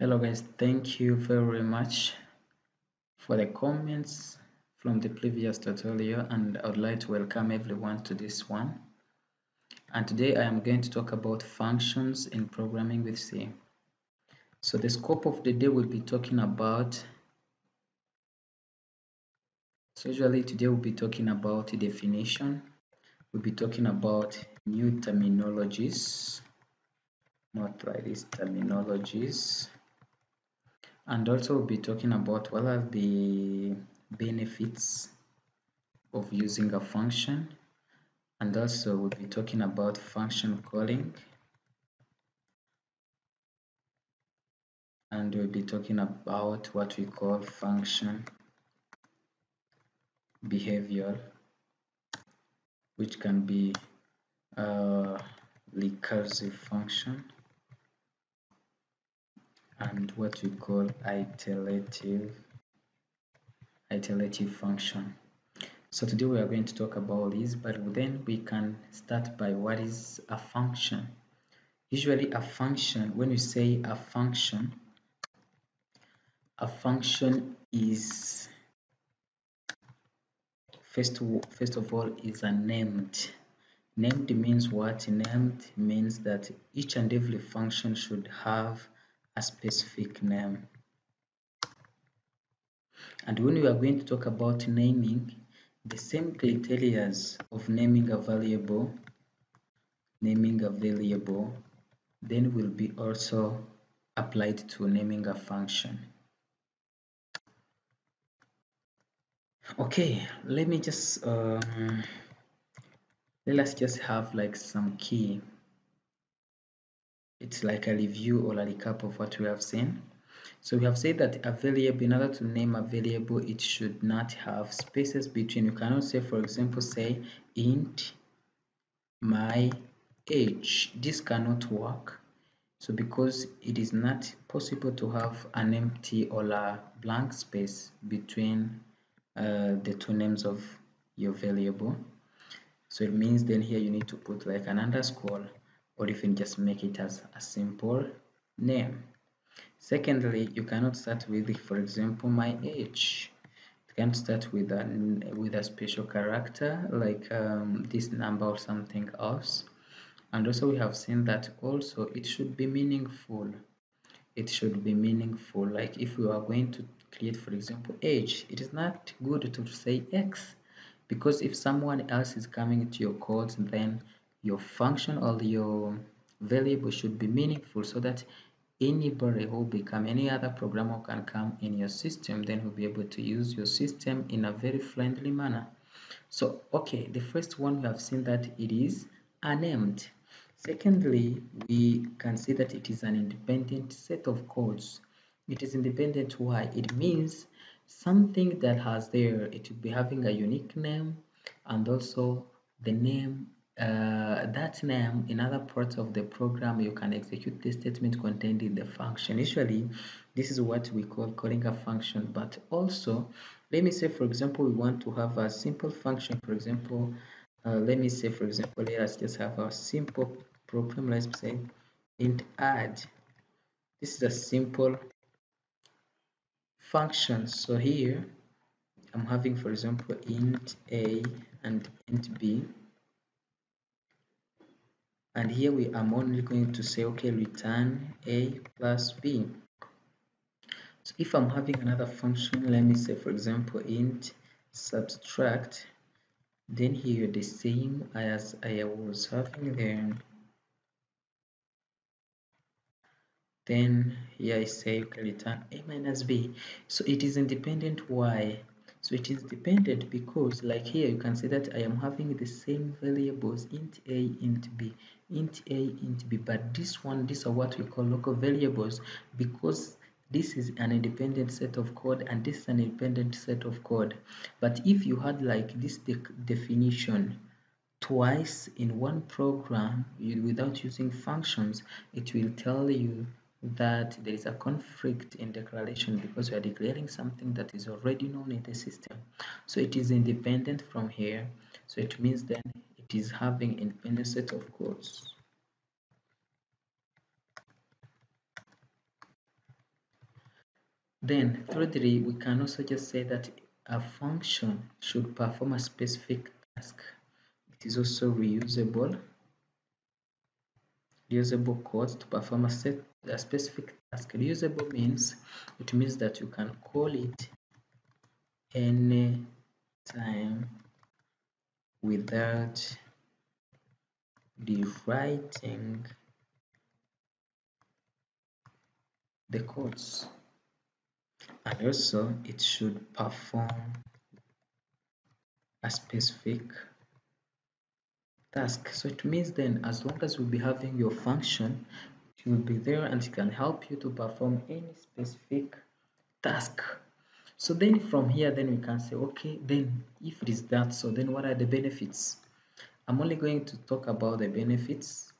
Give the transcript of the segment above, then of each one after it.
hello guys. Thank you very much for the comments from the previous tutorial and I would like to welcome everyone to this one. And today I am going to talk about functions in programming with C. So the scope of the day will be talking about so usually today we'll be talking about definition. We'll be talking about new terminologies not like these terminologies and also we'll be talking about what are the benefits of using a function. And also we'll be talking about function calling. And we'll be talking about what we call function behavior which can be a recursive function and what we call iterative iterative function. So today we are going to talk about this but then we can start by what is a function. Usually a function when you say a function a function is first first of all is a named. Named means what? Named means that each and every function should have a specific name. And when we are going to talk about naming, the same criteria of naming a variable, naming a variable, then will be also applied to naming a function. Okay, let me just um, let us just have like some key it's like a review or a recap of what we have seen. So we have said that a variable, in order to name a variable, it should not have spaces between. You cannot say, for example, say int my age. This cannot work. So because it is not possible to have an empty or a blank space between uh, the two names of your variable. So it means then here you need to put like an underscore or even just make it as a simple name. Secondly, you cannot start with, for example, my age. You can start with a with a special character like um, this number or something else. And also we have seen that also it should be meaningful. It should be meaningful. Like if we are going to create, for example, age, it is not good to say X because if someone else is coming to your code, then your function or your variable should be meaningful so that anybody who become any other programmer can come in your system then will be able to use your system in a very friendly manner. So okay the first one we have seen that it is unnamed. Secondly we can see that it is an independent set of codes. It is independent why? It means something that has there. It will be having a unique name and also the name uh, that name in other parts of the program you can execute the statement contained in the function. Usually this is what we call calling a function but also let me say for example we want to have a simple function. For example uh, let me say for example let us just have a simple program. Let's say int add. This is a simple function. So here i'm having for example int a and int b and here we are only going to say okay return a plus b. So if i'm having another function let me say for example int subtract then here the same as i was having there. Then here i say okay return a minus b. So it is independent why so it is dependent because like here you can see that I am having the same variables int a, int b, int a, int b, but this one, these are what we call local variables because this is an independent set of code and this is an independent set of code. But if you had like this de definition twice in one program you, without using functions, it will tell you that there is a conflict in declaration because we are declaring something that is already known in the system. So it is independent from here. So it means then it is having independent set of codes. Then thirdly we can also just say that a function should perform a specific task. It is also reusable reusable code to perform a set a specific task. Reusable means it means that you can call it any time without rewriting the codes. And also it should perform a specific task. So it means then as long as we'll be having your function it will be there and it can help you to perform any specific task. So then from here then we can say okay then if it is that so then what are the benefits? I'm only going to talk about the benefits.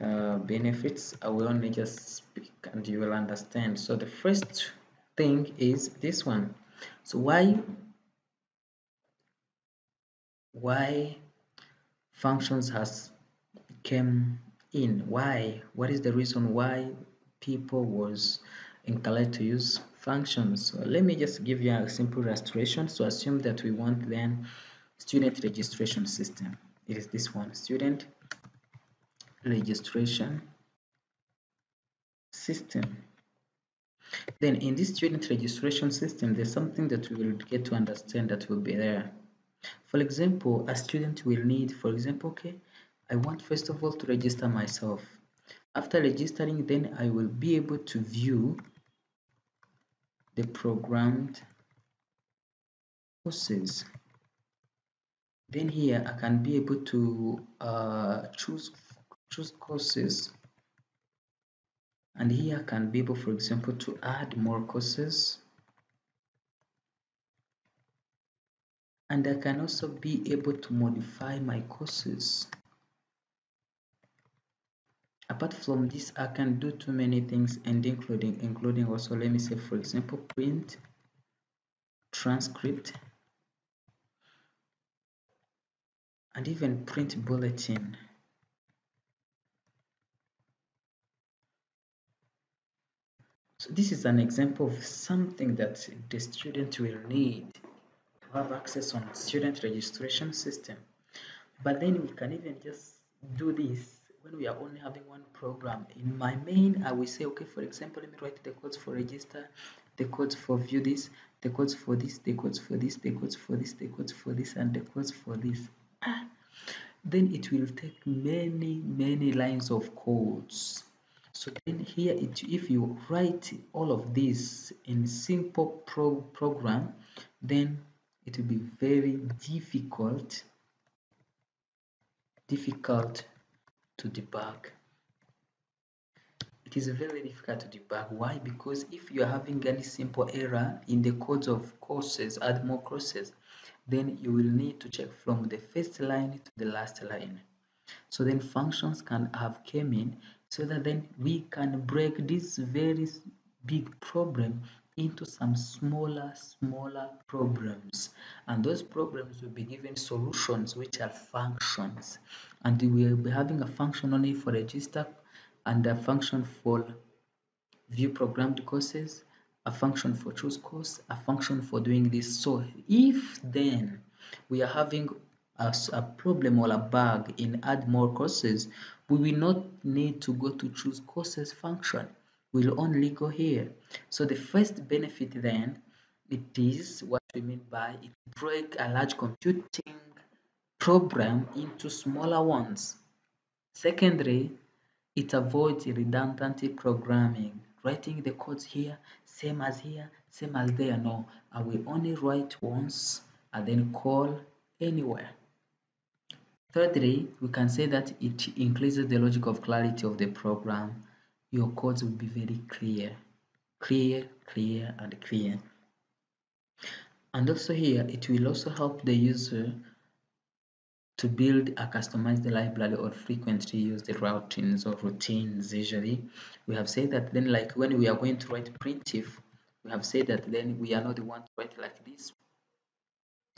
Uh, benefits I will only just speak and you will understand. So the first thing is this one. So why why functions has came in. Why? What is the reason why people was inclined to use functions? So let me just give you a simple illustration. So assume that we want then student registration system. It is this one. Student registration system. Then in this student registration system, there's something that we will get to understand that will be there. For example, a student will need, for example, okay, I want first of all to register myself. After registering, then I will be able to view the programmed courses. Then here I can be able to uh, choose choose courses and here I can be able for example to add more courses and I can also be able to modify my courses. Apart from this I can do too many things and including including also let me say for example print transcript and even print bulletin. So this is an example of something that the student will need have access on student registration system. But then we can even just do this when we are only having one program. In my main, I will say, okay, for example, let me write the codes for register, the codes for view this, the codes for this, the codes for this, the codes for this, the codes for this, and the codes for this. Then it will take many, many lines of codes so then here it, if you write all of this in simple pro program then it will be very difficult difficult to debug. It is very difficult to debug. Why? Because if you are having any simple error in the codes of courses add more courses then you will need to check from the first line to the last line. So then functions can have came in so that then we can break this very big problem into some smaller smaller problems. And those problems will be given solutions which are functions. And we will be having a function only for register and a function for view programmed courses a function for choose course a function for doing this. So if then we are having a, a problem or a bug in add more courses we will not need to go to choose courses function we'll only go here. So the first benefit then it is what we mean by it break a large computing program into smaller ones. Secondly it avoids redundant programming. Writing the codes here same as here same as there no. I will only write once and then call anywhere. Thirdly, we can say that it increases the logic of clarity of the program. Your codes will be very clear, clear, clear, and clear. And also here, it will also help the user to build a customized library or frequently used routines or routines usually. We have said that then like when we are going to write printf, we have said that then we are not the one to write like this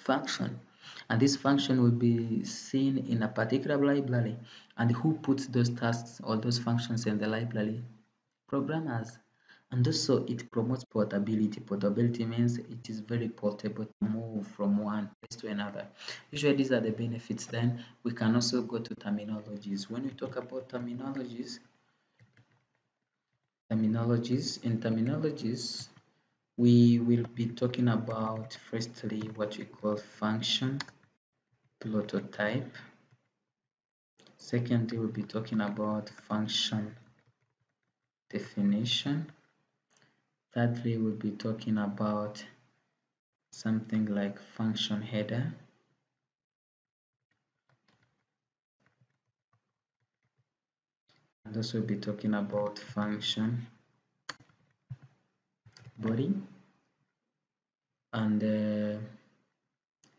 function and this function will be seen in a particular library. And who puts those tasks or those functions in the library? Programmers. And also it promotes portability. Portability means it is very portable to move from one place to another. Usually these are the benefits. Then we can also go to terminologies. When we talk about terminologies terminologies in terminologies we will be talking about firstly what we call function prototype. Secondly we'll be talking about function definition. Thirdly we'll be talking about something like function header. And also be talking about function body. And uh,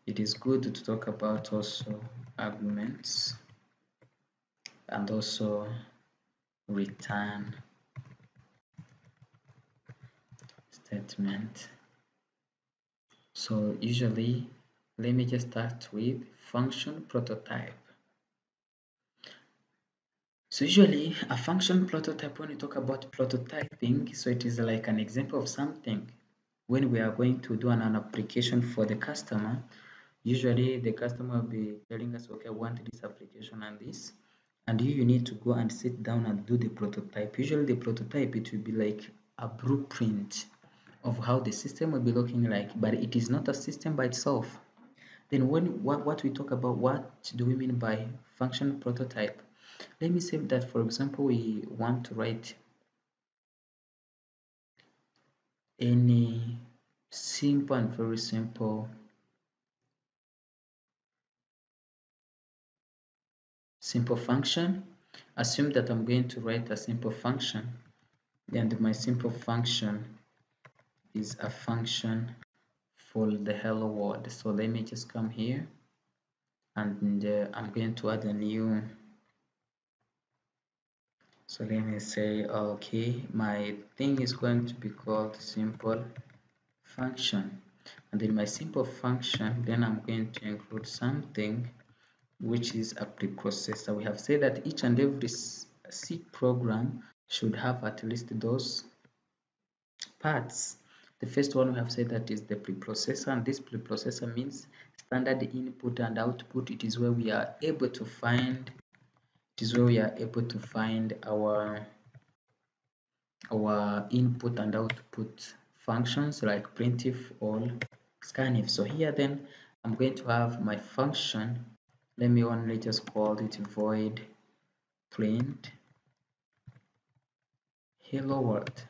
it is good to talk about also arguments and also return statement. So usually let me just start with function prototype. So usually a function prototype when we talk about prototyping so it is like an example of something. When we are going to do an, an application for the customer usually the customer will be telling us okay I want this application and this and you, you need to go and sit down and do the prototype. Usually the prototype it will be like a blueprint of how the system will be looking like but it is not a system by itself. Then when what, what we talk about what do we mean by function prototype? Let me say that for example we want to write any simple and very simple simple function. Assume that I'm going to write a simple function and my simple function is a function for the hello world. So let me just come here and uh, I'm going to add a new so let me say okay my thing is going to be called simple function. And in my simple function then I'm going to include something which is a preprocessor. We have said that each and every C program should have at least those parts. The first one we have said that is the preprocessor and this preprocessor means standard input and output. It is where we are able to find it is where we are able to find our our input and output functions like printf or scanf. So here then i'm going to have my function let me only just call it void print hello world.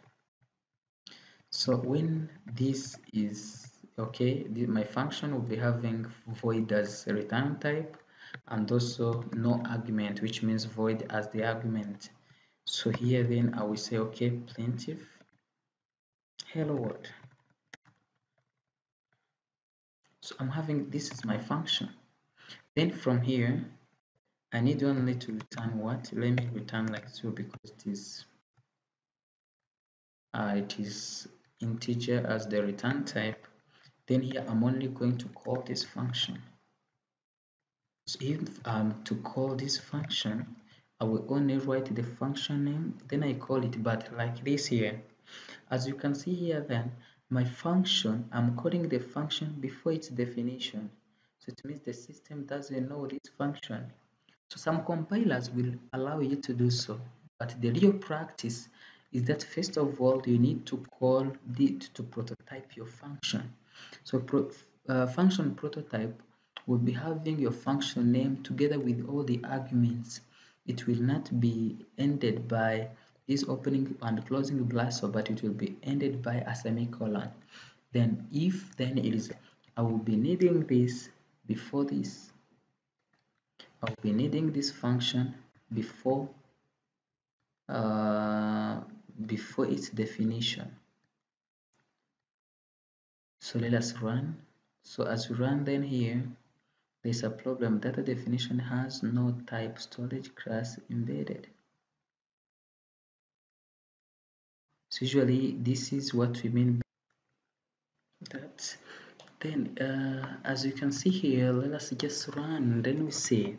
So when this is okay my function will be having void as a return type and also no argument which means void as the argument. So here then I will say okay printf hello world. So I'm having this is my function then from here I need only to return what? Let me return like so because it is uh, it is integer as the return type. Then here I'm only going to call this function. So if I'm to call this function I will only write the function name then I call it but like this here. As you can see here then my function I'm calling the function before its definition so it means the system doesn't know this function. So some compilers will allow you to do so. But the real practice is that first of all you need to call it to prototype your function. So pro, uh, function prototype will be having your function name together with all the arguments. It will not be ended by this opening and closing bracket but it will be ended by a semicolon. Then if then it is i will be needing this before this. I'll be needing this function before uh, before its definition. So let us run. So as we run then here there's a problem data definition has no type storage class embedded. So usually this is what we mean by that then uh, as you can see here let us just run then we see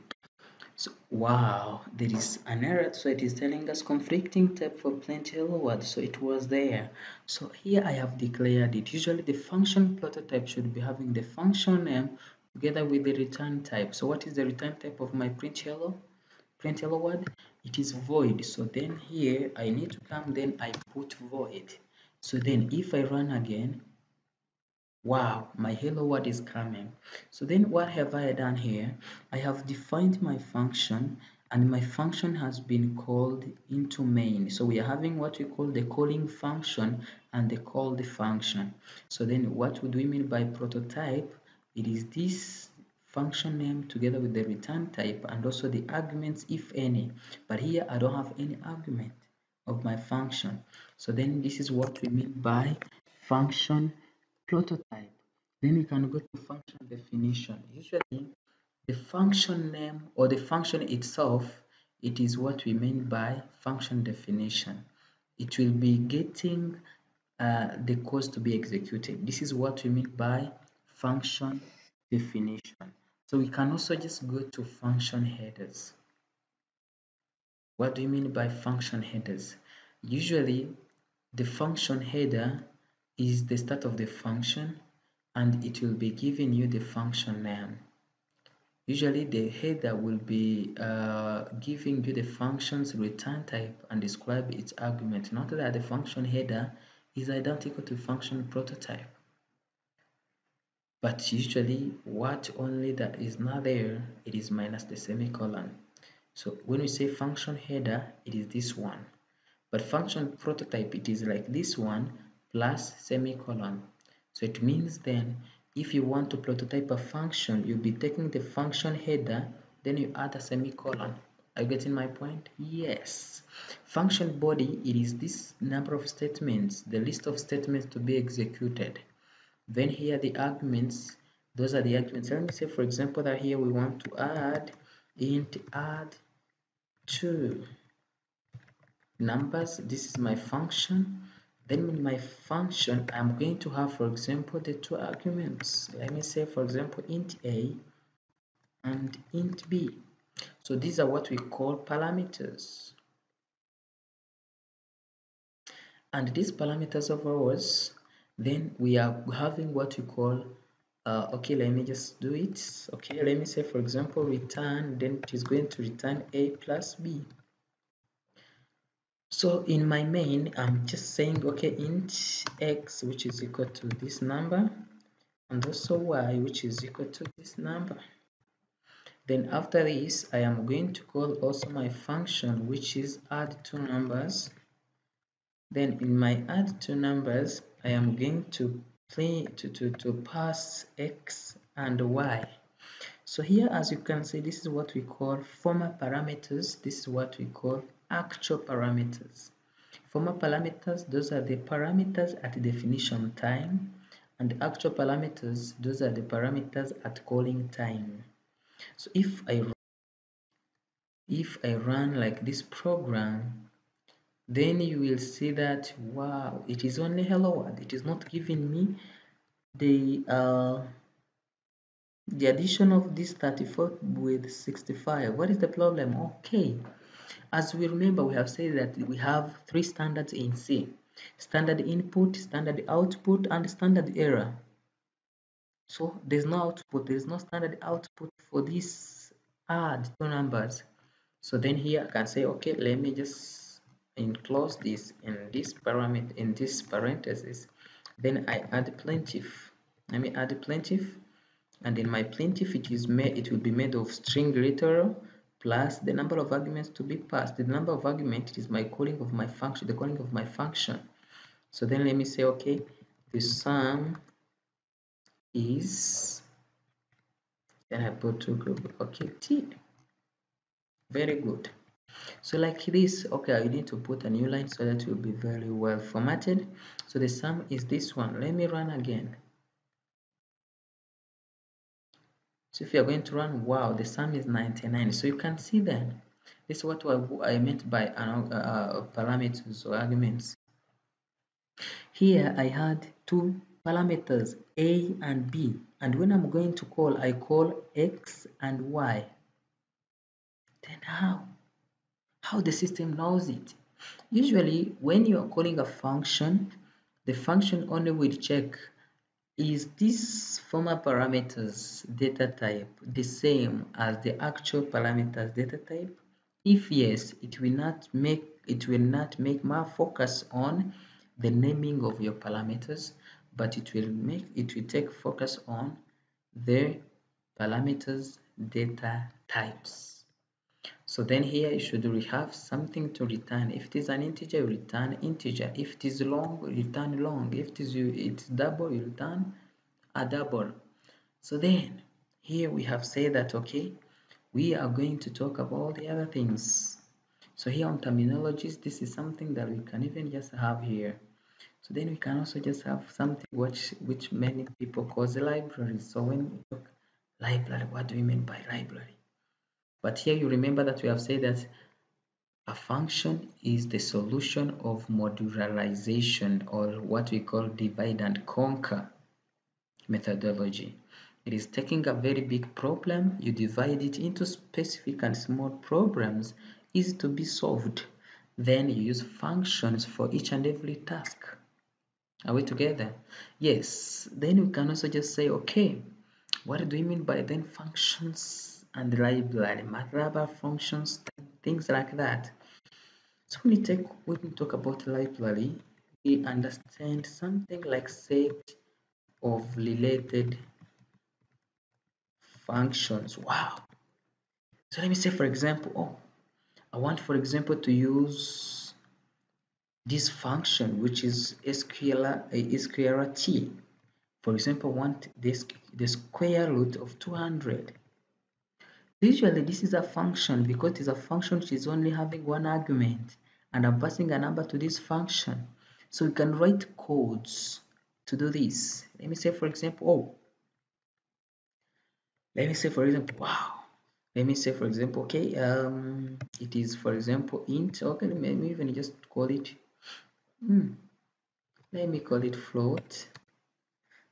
So, wow, there is an error. So it is telling us conflicting type for plenty hello world. So it was there. So here I have declared it. Usually the function prototype should be having the function name together with the return type. So what is the return type of my print hello? Print hello word? It is void. So then here I need to come, then I put void. So then if I run again, wow my hello world is coming. So then what have i done here? I have defined my function and my function has been called into main. So we are having what we call the calling function and the call the function. So then what would we mean by prototype? It is this function name together with the return type and also the arguments if any. But here i don't have any argument of my function. So then this is what we mean by function prototype. Then you can go to function definition. Usually the function name or the function itself, it is what we mean by function definition. It will be getting uh, the code to be executed. This is what we mean by function definition. So we can also just go to function headers. What do you mean by function headers? Usually the function header is the start of the function and it will be giving you the function name. Usually the header will be uh, giving you the function's return type and describe its argument. Note that the function header is identical to function prototype. But usually what only that is not there, it is minus the semicolon. So when we say function header, it is this one. But function prototype, it is like this one plus semicolon. So it means then if you want to prototype a function, you'll be taking the function header, then you add a semicolon. Are you getting my point? Yes. Function body, it is this number of statements, the list of statements to be executed. Then here the arguments, those are the arguments. Let me say, for example, that here we want to add int add two numbers. This is my function then in my function i'm going to have for example the two arguments. Let me say for example int a and int b. So these are what we call parameters. And these parameters of ours then we are having what we call uh, okay let me just do it. Okay let me say for example return then it is going to return a plus b so in my main, I'm just saying, okay, int x, which is equal to this number, and also y, which is equal to this number. Then after this, I am going to call also my function, which is add two numbers. Then in my add two numbers, I am going to play to, to, to pass x and y. So here, as you can see, this is what we call former parameters. This is what we call actual parameters. Former parameters, those are the parameters at definition time, and actual parameters, those are the parameters at calling time. So if I if I run like this program, then you will see that wow, it is only hello world. It is not giving me the uh, the addition of this 34 with 65. What is the problem? Okay, as we remember, we have said that we have three standards in C. Standard input, standard output, and standard error. So there's no output, there's no standard output for this add two numbers. So then here I can say, okay, let me just enclose this in this parameter, in this parenthesis. Then I add printf. Let me add printf. And in my printf, it is made, it will be made of string literal plus the number of arguments to be passed. The number of arguments is my calling of my function, the calling of my function. So then let me say, okay, the sum is, then I put two group, okay, T. Very good. So like this, okay, I need to put a new line so that will be very well formatted. So the sum is this one. Let me run again. So if you're going to run, wow, the sum is 99. So you can see then, this is what I meant by uh, uh, parameters or arguments. Here I had two parameters, A and B. And when I'm going to call, I call X and Y. then how how the system knows it usually when you are calling a function the function only will check is this former parameters data type the same as the actual parameters data type? If yes it will not make it will not make more focus on the naming of your parameters but it will make it will take focus on the parameters data types so then here you should have something to return. If it is an integer return integer. If it is long return long. If it is it's double you return a double. So then here we have said that okay we are going to talk about the other things. So here on terminologies this is something that we can even just have here. So then we can also just have something which which many people call the library. So when we talk library what do we mean by library but here you remember that we have said that a function is the solution of modularization or what we call divide and conquer methodology it is taking a very big problem you divide it into specific and small problems easy to be solved then you use functions for each and every task are we together? Yes. Then we can also just say, okay, what do we mean by then functions and library, MATLAB functions, things like that. So when we take when we talk about library, we understand something like set of related functions. Wow. So let me say, for example, oh, I want, for example, to use this function which is sqrt uh, sqrt for example want this the square root of 200 usually this is a function because it's a function which is only having one argument and I'm passing a number to this function. So we can write codes to do this. Let me say for example oh let me say for example wow. Let me say for example okay um it is for example int okay let me even just call it hmm, let me call it float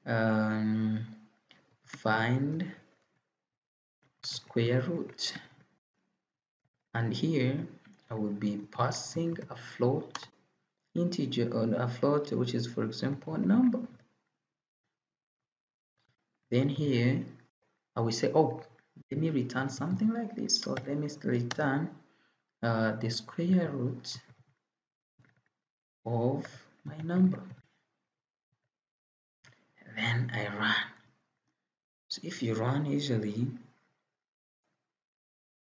um, find square root. And here I will be passing a float integer or a float which is for example a number. Then here I will say oh let me return something like this. So let me return uh, the square root of my number. Then I run. So if you run usually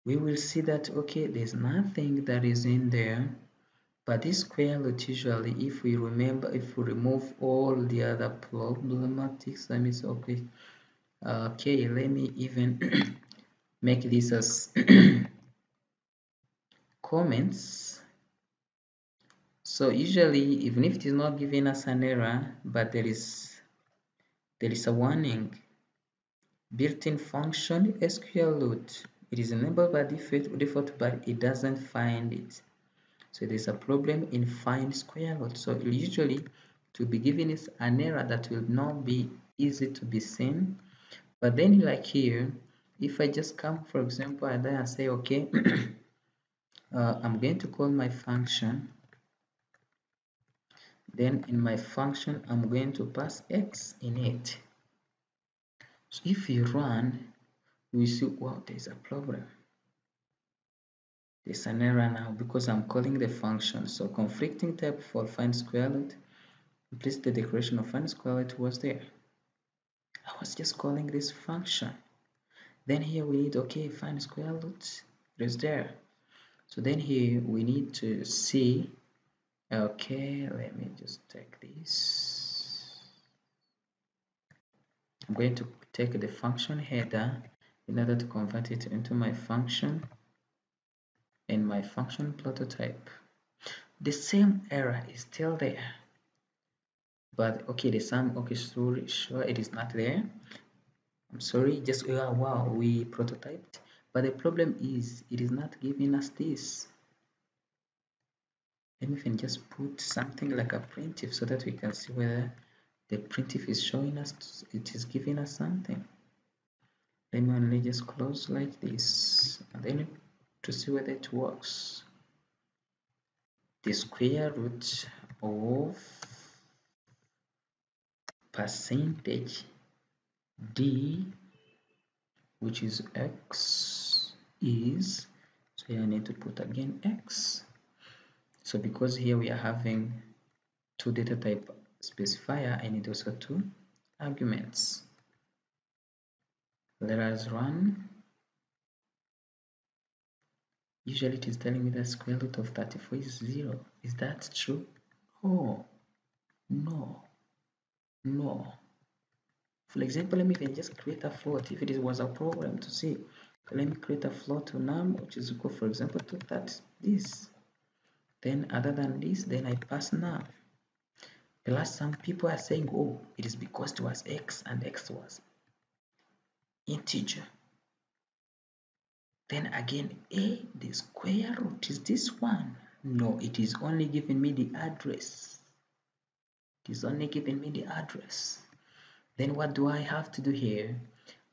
we will see that okay there's nothing that is in there but this square root usually if we remember if we remove all the other problematics let me say okay uh, okay let me even make this as comments. So usually even if it is not giving us an error but there is there is a warning. Built-in function sql root it is enabled by default, default but it doesn't find it. So there's a problem in find square root. So usually to be given is an error that will not be easy to be seen. But then like here if I just come for example and then I say okay uh, I'm going to call my function. Then in my function I'm going to pass x in it. So if you run you see wow there's a problem. There's an error now because I'm calling the function. So conflicting type for find square root please the declaration of find square root was there. I was just calling this function. Then here we need okay find square root it is there. So then here we need to see okay let me just take this. I'm going to take the function header in order to convert it into my function and my function prototype. The same error is still there. But okay the sum okay sorry sure it is not there. I'm sorry just oh, wow we prototyped. But the problem is it is not giving us this. Let me even just put something like a printf so that we can see whether the printf is showing us it is giving us something me only just close like this and then to see whether it works. The square root of percentage d which is x is so I need to put again x. So because here we are having two data type specifier I need also two arguments let us run usually it is telling me the square root of 34 is 0 is that true? Oh no. No. For example let me even just create a float. If it was a program to see let me create a float to num which is equal for example to that this. Then other than this then I pass num. Plus some people are saying oh it is because it was x and x was integer. Then again a the square root is this one. No it is only giving me the address. It is only giving me the address. Then what do I have to do here?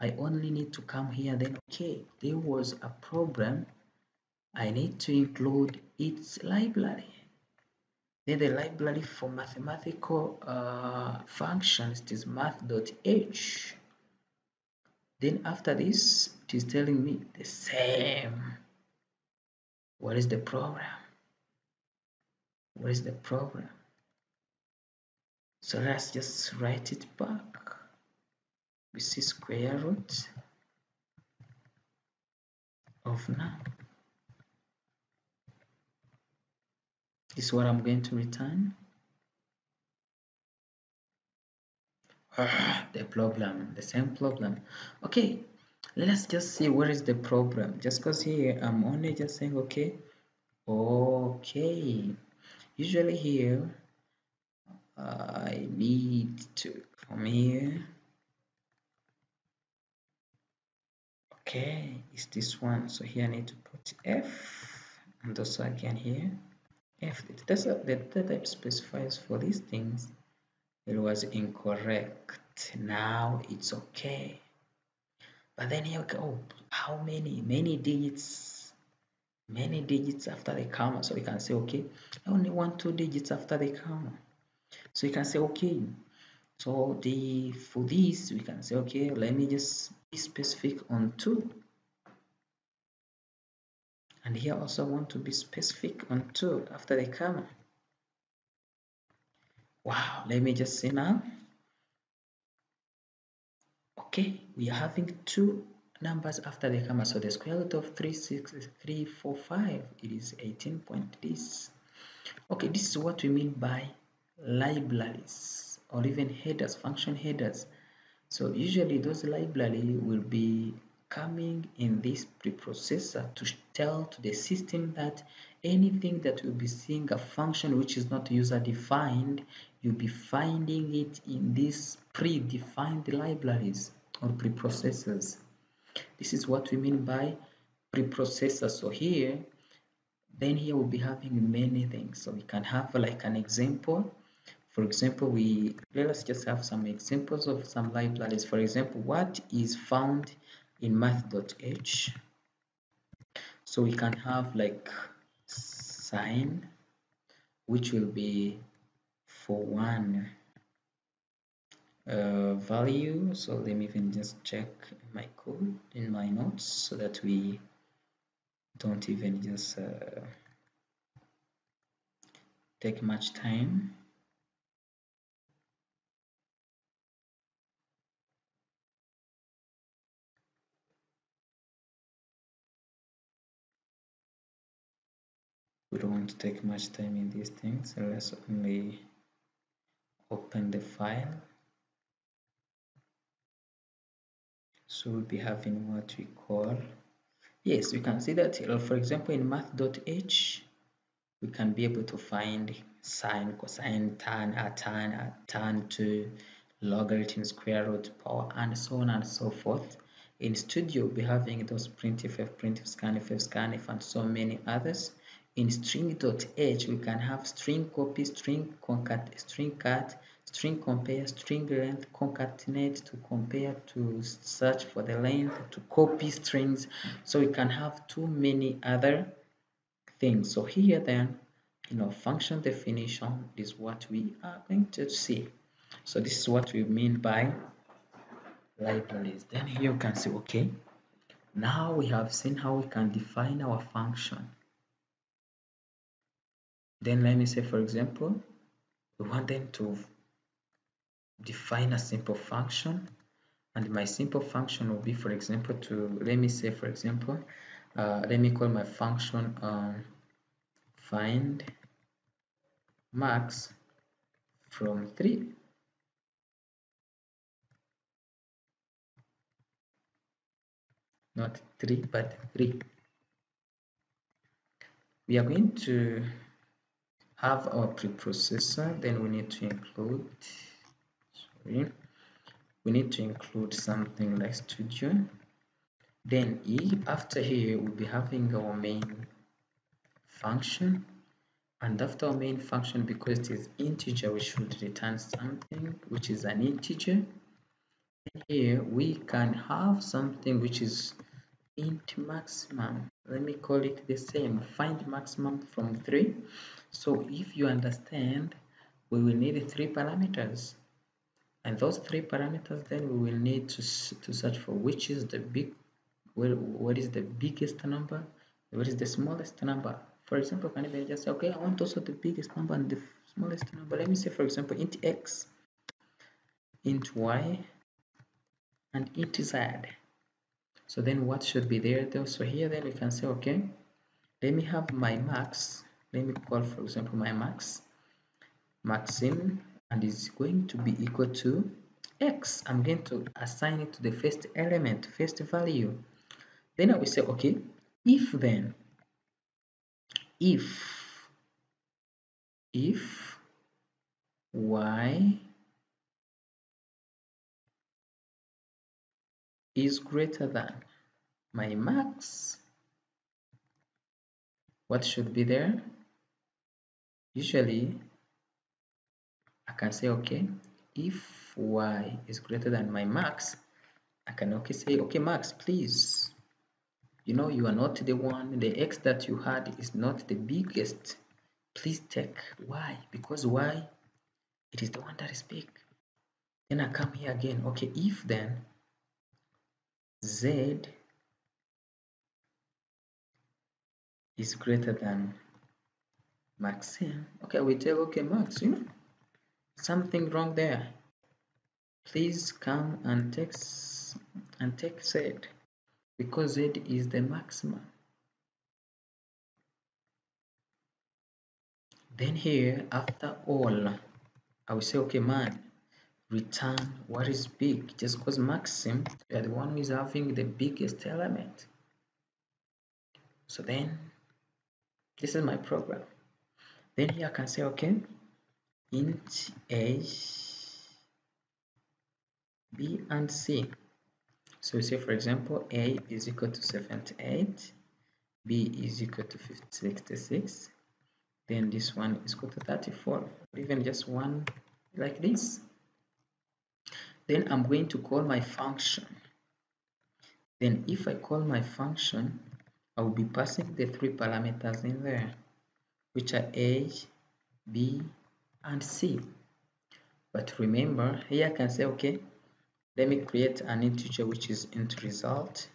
I only need to come here. Then okay there was a program I need to include its library. Then the library for mathematical uh, functions is math.h then after this it is telling me the same. What is the program? What is the program? So let's just write it back. We see square root of num this is what I'm going to return ah, the problem the same problem. Okay let's just see where is the problem. Just because here I'm only just saying okay okay. Usually here I need to come here okay it's this one. So here I need to put F and also again here F. The the data type specifies for these things it was incorrect. Now it's okay. But then you go. Oh, how many many digits? Many digits after the comma so you can say okay I only want two digits after the comma so you can say okay. So the for this we can say okay let me just be specific on two. And here also want to be specific on two after the comma wow let me just see now. Okay we are having two numbers after the comma. So the square root of 36345 it is 18 point this. Okay this is what we mean by libraries or even headers function headers. So usually those library will be coming in this preprocessor to tell to the system that anything that will be seeing a function which is not user defined you'll be finding it in these predefined libraries or preprocessors this is what we mean by preprocessor so here then here we'll be having many things so we can have like an example for example, we let us just have some examples of some libraries. For example, what is found in math.h? So we can have like sine, which will be for one uh, value. So let me even just check my code in my notes so that we don't even just uh, take much time. We don't want to take much time in these things. So let's only open the file. So we'll be having what we call yes we can see that uh, for example in math.h we can be able to find sine cosine tan a tan a tan to logarithm square root power and so on and so forth. In stdio we'll be having those printf printf scanf scanf and so many others in string.h we can have string copy string concat string cut string compare, string length, concatenate to compare, to search for the length, to copy strings. So we can have too many other things. So here then, you know, function definition is what we are going to see. So this is what we mean by libraries. Then here you can see, okay, now we have seen how we can define our function. Then let me say, for example, we want them to define a simple function and my simple function will be for example to let me say for example uh, let me call my function um, find max from 3 not 3 but 3 we are going to have our preprocessor then we need to include sorry we need to include something like stdio. Then e after here we'll be having our main function. And after our main function because it is integer we should return something which is an integer. Here we can have something which is int maximum. Let me call it the same find maximum from 3 so if you understand we will need three parameters. And those three parameters then we will need to, to search for which is the big where what is the biggest number what is the smallest number. For example can I just say okay I want also the biggest number and the smallest number. Let me say for example int x int y and int z. So then what should be there so here then we can say okay let me have my max let me call for example my max maxim and is going to be equal to x. I'm going to assign it to the first element first value. Then i will say okay if then if if y is greater than my max what should be there usually I can say okay if y is greater than my max I can okay say okay max please. You know you are not the one. The x that you had is not the biggest. Please take y because y it is the one that is big. Then I come here again. Okay if then z is greater than maxim okay we tell okay max you know. Something wrong there. Please come and take and take z because z is the maximum. Then here after all i will say okay man return what is big. Just because maxim you are the one who is having the biggest element. So then this is my program then here I can say okay int a b and c. So say for example a is equal to 78 b is equal to 66 then this one is equal to 34 or even just one like this. Then I'm going to call my function. Then if I call my function I will be passing the three parameters in there which are a b and c. But remember here I can say okay let me create an integer which is int result.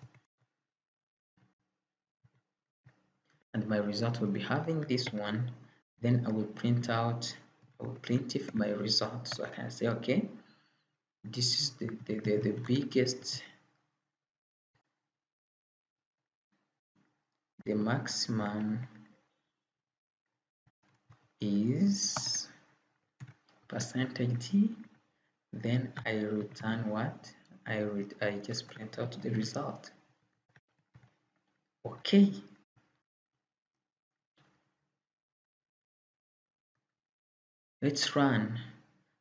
And my result will be having this one. Then I will print out I will print if my result. So I can say okay this is the, the, the, the biggest the maximum is percentage d then I return what? I, read I just print out the result. Okay. Let's run.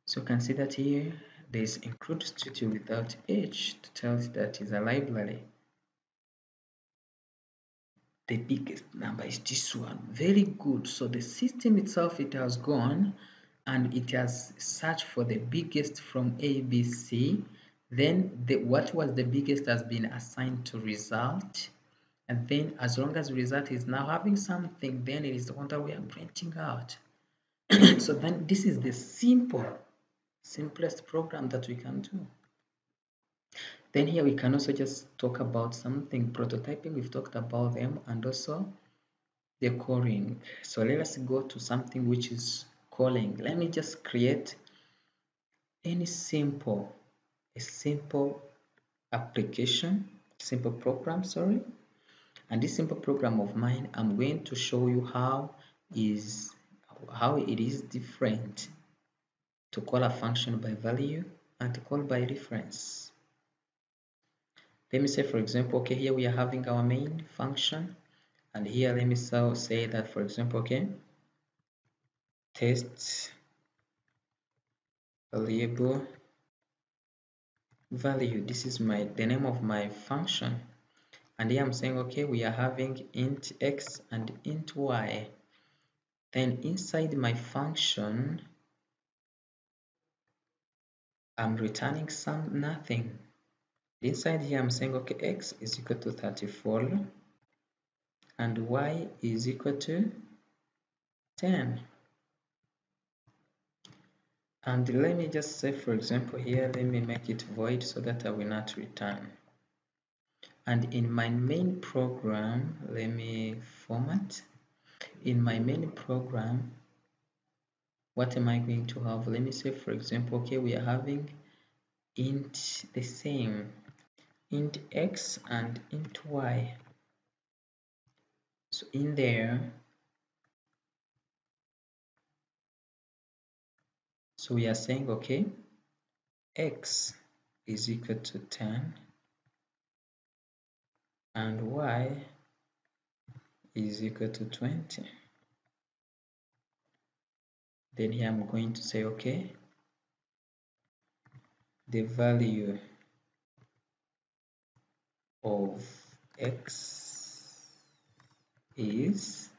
So you can see that here there's include stdio without h to tell that is a library the biggest number is this one. Very good. So the system itself it has gone and it has searched for the biggest from ABC then the, what was the biggest has been assigned to result. And then as long as result is now having something then it is the one that we are printing out. So then this is the simple simplest program that we can do then here we can also just talk about something prototyping. We've talked about them and also the calling so let us go to something which is calling. Let me just create any simple a simple application simple program sorry. And this simple program of mine I'm going to show you how is how it is different to call a function by value and to call by reference let me say for example okay here we are having our main function and here let me so say that for example okay test variable value. This is my the name of my function. And here I'm saying okay we are having int x and int y. Then inside my function I'm returning some nothing inside here I'm saying okay x is equal to 34 and y is equal to 10 and let me just say for example here let me make it void so that I will not return. And in my main program let me format. In my main program what am I going to have? Let me say for example okay we are having int the same int x and int y. So in there so we are saying okay x is equal to 10 and y is equal to 20 then here I'm going to say okay the value of x is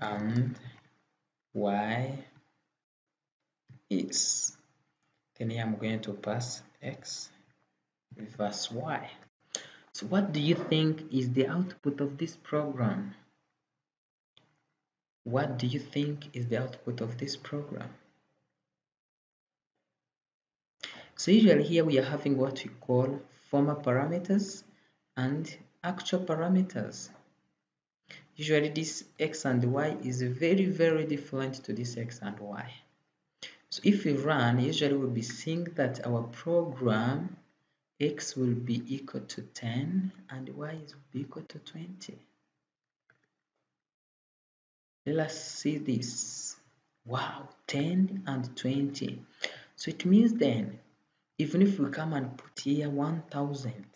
and y is. Then I'm going to pass x verse y. So what do you think is the output of this program? What do you think is the output of this program so usually here we are having what we call former parameters and actual parameters. Usually this x and y is very very different to this x and y. So if we run usually we'll be seeing that our program x will be equal to 10 and y is equal to 20 let us see this. Wow 10 and 20 so it means then even if we come and put here 1000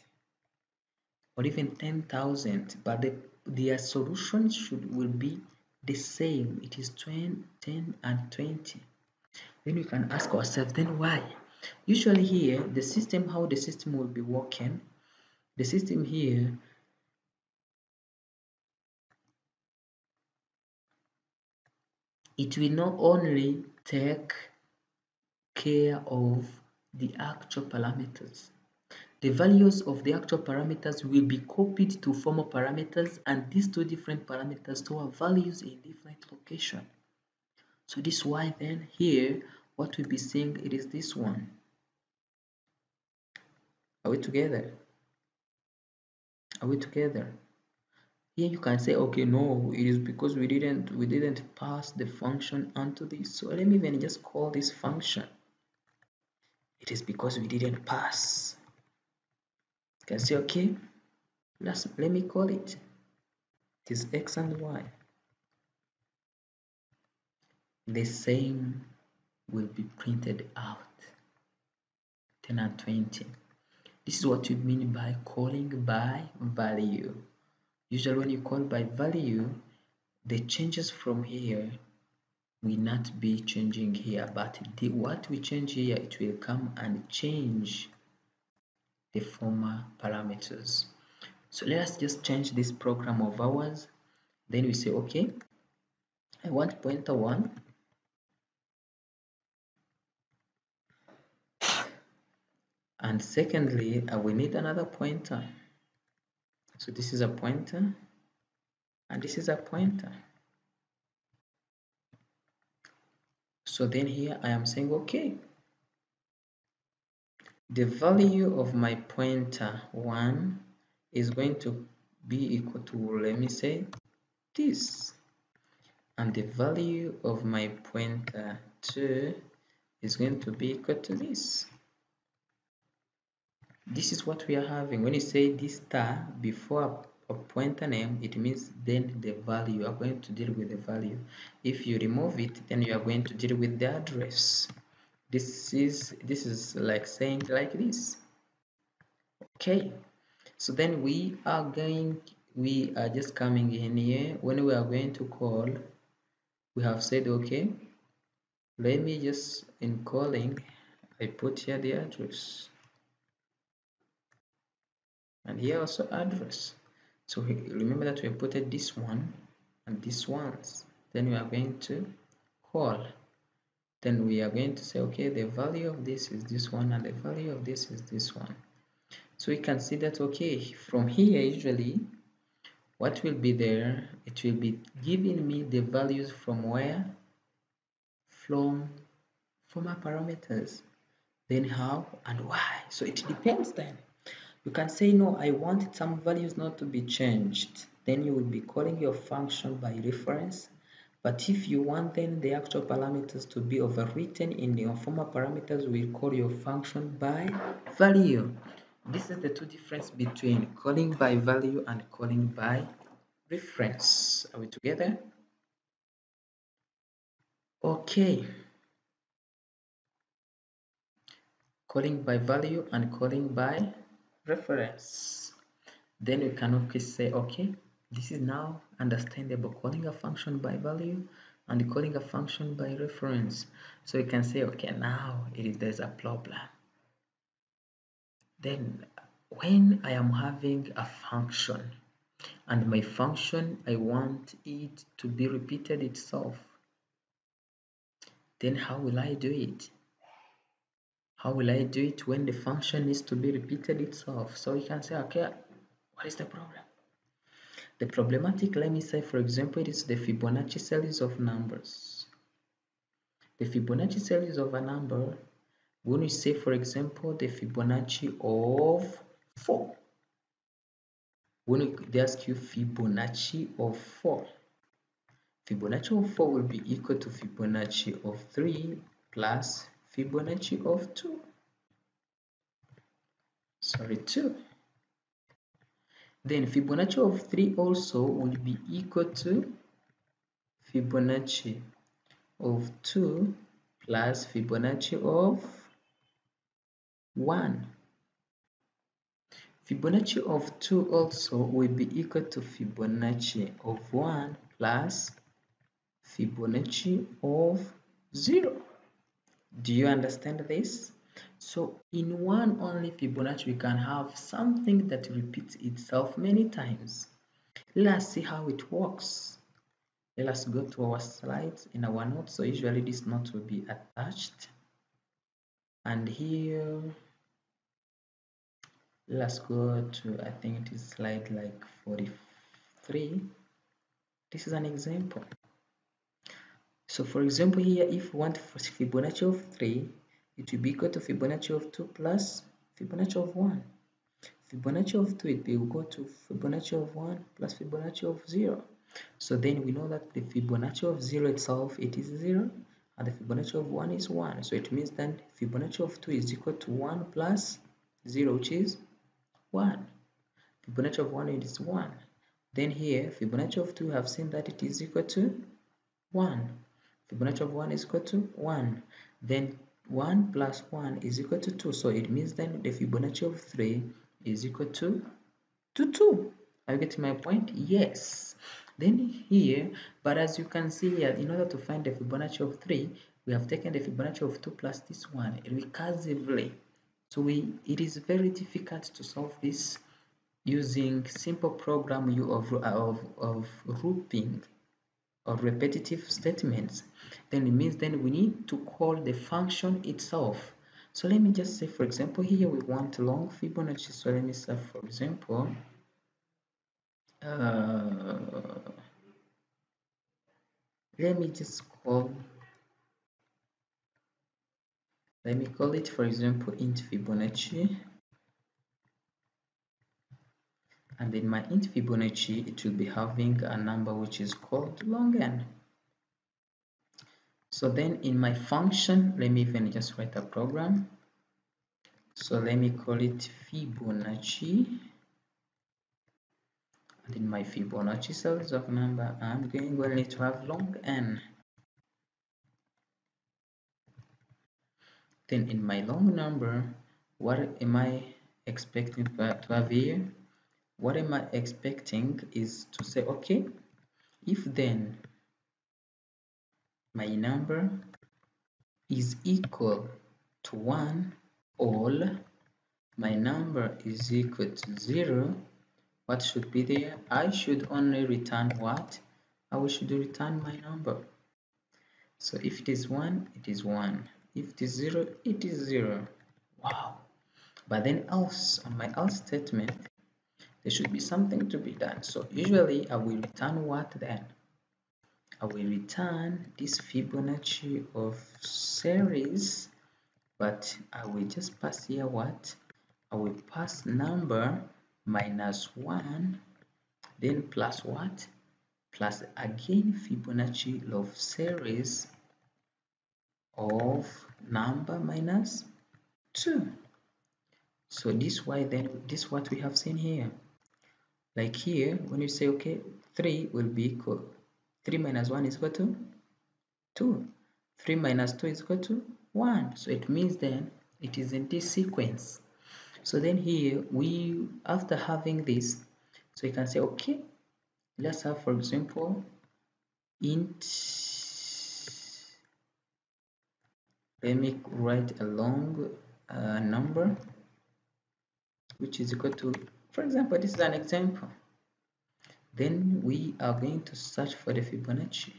or even 10,000 but the, their solution should will be the same. It is 20, 10 and 20 then we can ask ourselves then why? Usually here the system how the system will be working the system here it will not only take care of the actual parameters. The values of the actual parameters will be copied to former parameters and these two different parameters store values in different location. So this why then here what we'll be seeing it is this one. Are we together? Are we together? Here you can say okay no it is because we didn't we didn't pass the function onto this. So let me then just call this function it is because we didn't pass. You can say okay? Let's let me call it. It is x and y. The same will be printed out. 10 and 20 this is what you mean by calling by value. Usually when you call by value the changes from here will not be changing here but the, what we change here it will come and change the former parameters. So let us just change this program of ours. Then we say okay I want pointer 1 and secondly uh, we need another pointer. So this is a pointer and this is a pointer so then here I am saying okay the value of my pointer 1 is going to be equal to let me say this. And the value of my pointer 2 is going to be equal to this. This is what we are having. When you say this star before a pointer name it means then the value. You are going to deal with the value. If you remove it then you are going to deal with the address. This is this is like saying like this. Okay. So then we are going we are just coming in here. When we are going to call we have said okay let me just in calling I put here the address. And here also address so remember that we put this one and this ones then we are going to call. Then we are going to say okay the value of this is this one and the value of this is this one. So we can see that okay from here usually what will be there? It will be giving me the values from where? From from our parameters. Then how and why? So it depends then you can say no I want some values not to be changed. Then you will be calling your function by reference. But if you want then the actual parameters to be overwritten in your former parameters we'll call your function by value. This is the two difference between calling by value and calling by reference. Are we together? Okay. Calling by value and calling by reference. Then we can okay say okay this is now understandable. Calling a function by value and calling a function by reference. So you can say okay now it is there's a problem. Then when I am having a function and my function I want it to be repeated itself then how will I do it how will I do it when the function needs to be repeated itself? So you can say okay what is the problem? The problematic let me say for example it is the Fibonacci series of numbers. The Fibonacci series of a number when we say for example the Fibonacci of 4 when they ask you Fibonacci of 4 Fibonacci of 4 will be equal to Fibonacci of 3 plus Fibonacci of 2 sorry 2 then Fibonacci of 3 also will be equal to Fibonacci of 2 plus Fibonacci of 1 Fibonacci of 2 also will be equal to Fibonacci of 1 plus Fibonacci of 0 do you understand this? So in one only Fibonacci, we can have something that repeats itself many times. Let us see how it works. Let us go to our slides in our notes. So usually this note will be attached. And here, let's go to, I think it is slide like 43. This is an example. So for example here, if we want Fibonacci of 3, it will be equal to Fibonacci of 2 plus Fibonacci of 1. Fibonacci of 2, it will go to Fibonacci of 1 plus Fibonacci of 0. So then we know that the Fibonacci of 0 itself, it is 0, and the Fibonacci of 1 is 1. So it means that Fibonacci of 2 is equal to 1 plus 0, which is 1. Fibonacci of 1 is 1. Then here, Fibonacci of 2, we have seen that it is equal to 1. Fibonacci of 1 is equal to 1. Then 1 plus 1 is equal to 2. So it means then the Fibonacci of 3 is equal to, to 2. Are you getting my point? Yes. Then here, but as you can see here, in order to find the Fibonacci of 3, we have taken the Fibonacci of 2 plus this one recursively. So we, it is very difficult to solve this using simple program you of, of, of grouping or repetitive statements then it means then we need to call the function itself. So let me just say for example here we want long Fibonacci so let me say for example uh, let me just call let me call it for example int Fibonacci and in my int Fibonacci it will be having a number which is called long n so then in my function let me even just write a program. So let me call it Fibonacci. And in my Fibonacci series of number I'm going only to have long n then in my long number what am I expecting to have here what am I expecting is to say okay if then my number is equal to 1 all my number is equal to 0 what should be there? I should only return what? I should return my number. So if it is 1 it is 1 if it is 0 it is 0 wow. But then else on my else statement there should be something to be done. So usually I will return what then? I will return this Fibonacci of series but I will just pass here what? I will pass number minus 1 then plus what? Plus again Fibonacci of series of number minus 2 so this why then this what we have seen here like here when you say okay 3 will be equal 3 minus 1 is equal to 2 3 minus 2 is equal to 1 so it means then it is in this sequence. So then here we after having this so you can say okay let's have for example int let me write a long uh, number which is equal to for example this is an example. Then we are going to search for the Fibonacci.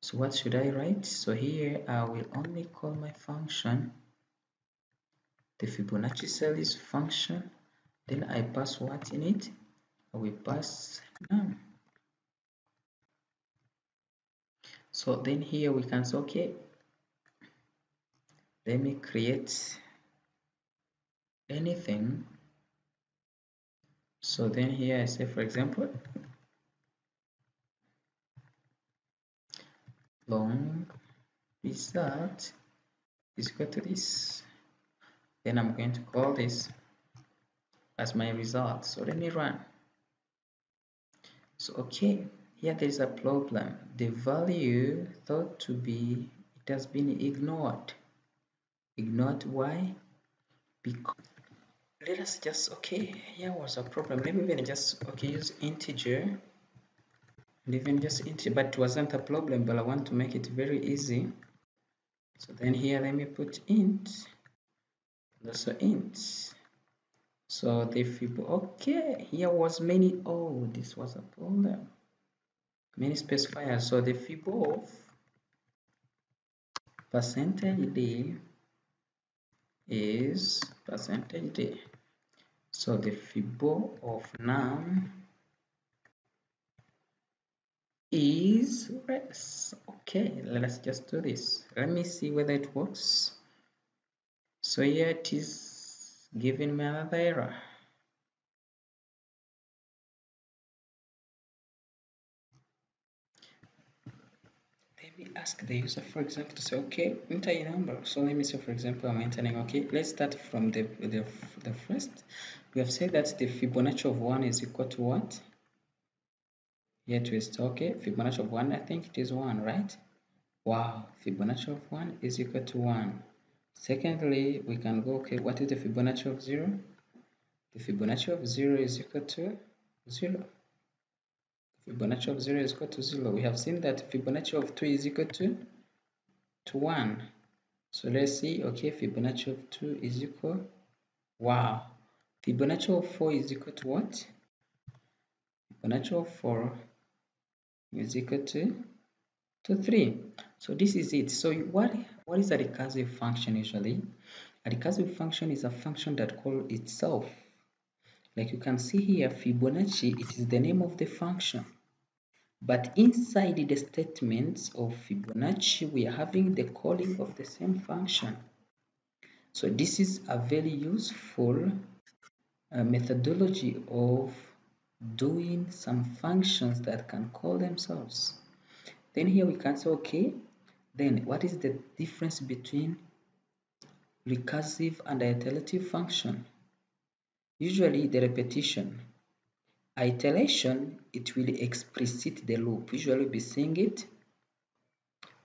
So what should I write? So here I will only call my function. The Fibonacci series function. Then I pass what in it? I will pass num so then here we can say okay let me create anything so then here I say for example long result is equal to this. Then I'm going to call this as my result. So let me run. So okay here there is a problem. The value thought to be it has been ignored. Ignored why? Because let us just okay here was a problem. Maybe even just okay use integer. And even just integer but it wasn't a problem but I want to make it very easy. So then here let me put int also int. So the people okay here was many oh this was a problem. Many specifiers. So the fib of percentage d is percentage d so the Fibo of num is res. Okay let's just do this. Let me see whether it works. So here it is giving me another error. Let me ask the user for example to say okay enter a number. So let me say for example i'm entering. Okay let's start from the the, the first we have said that the fibonacci of 1 is equal to what? Here twist okay fibonacci of 1 i think it is 1 right? Wow fibonacci of 1 is equal to 1 secondly we can go okay what is the fibonacci of 0 the fibonacci of 0 is equal to 0 fibonacci of 0 is equal to 0 we have seen that fibonacci of 2 is equal to to 1 so let's see okay fibonacci of 2 is equal wow Fibonacci of 4 is equal to what? Fibonacci of 4 is equal to, to 3. So this is it. So what, what is a recursive function usually? A recursive function is a function that calls itself. Like you can see here, Fibonacci, it is the name of the function. But inside the statements of Fibonacci, we are having the calling of the same function. So this is a very useful uh, methodology of doing some functions that can call themselves. Then here we can say, okay, then what is the difference between recursive and iterative function? Usually the repetition. Iteration, it will explicit the loop. Usually be saying it,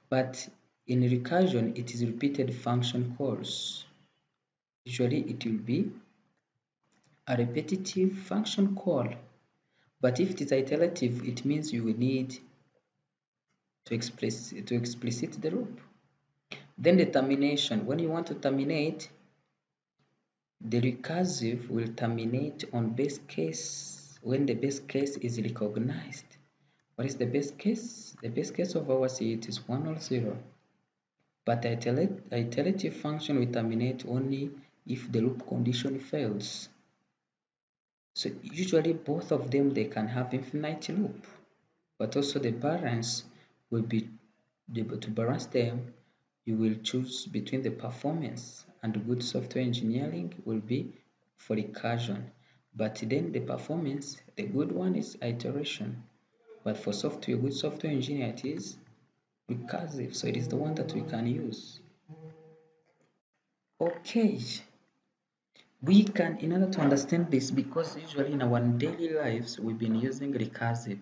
but in recursion, it is repeated function calls. Usually it will be a repetitive function call. But if it is iterative, it means you will need to explicit, to explicit the loop. Then the termination. When you want to terminate, the recursive will terminate on base case when the base case is recognized. What is the base case? The base case of our C is 1 or 0. But the iterative function will terminate only if the loop condition fails. So usually both of them they can have infinite loop, but also the balance will be to balance them. You will choose between the performance and good software engineering will be for recursion. But then the performance, the good one is iteration. But for software, good software engineer, it is recursive. So it is the one that we can use. Okay we can in order to understand this because usually in our daily lives we've been using recursive.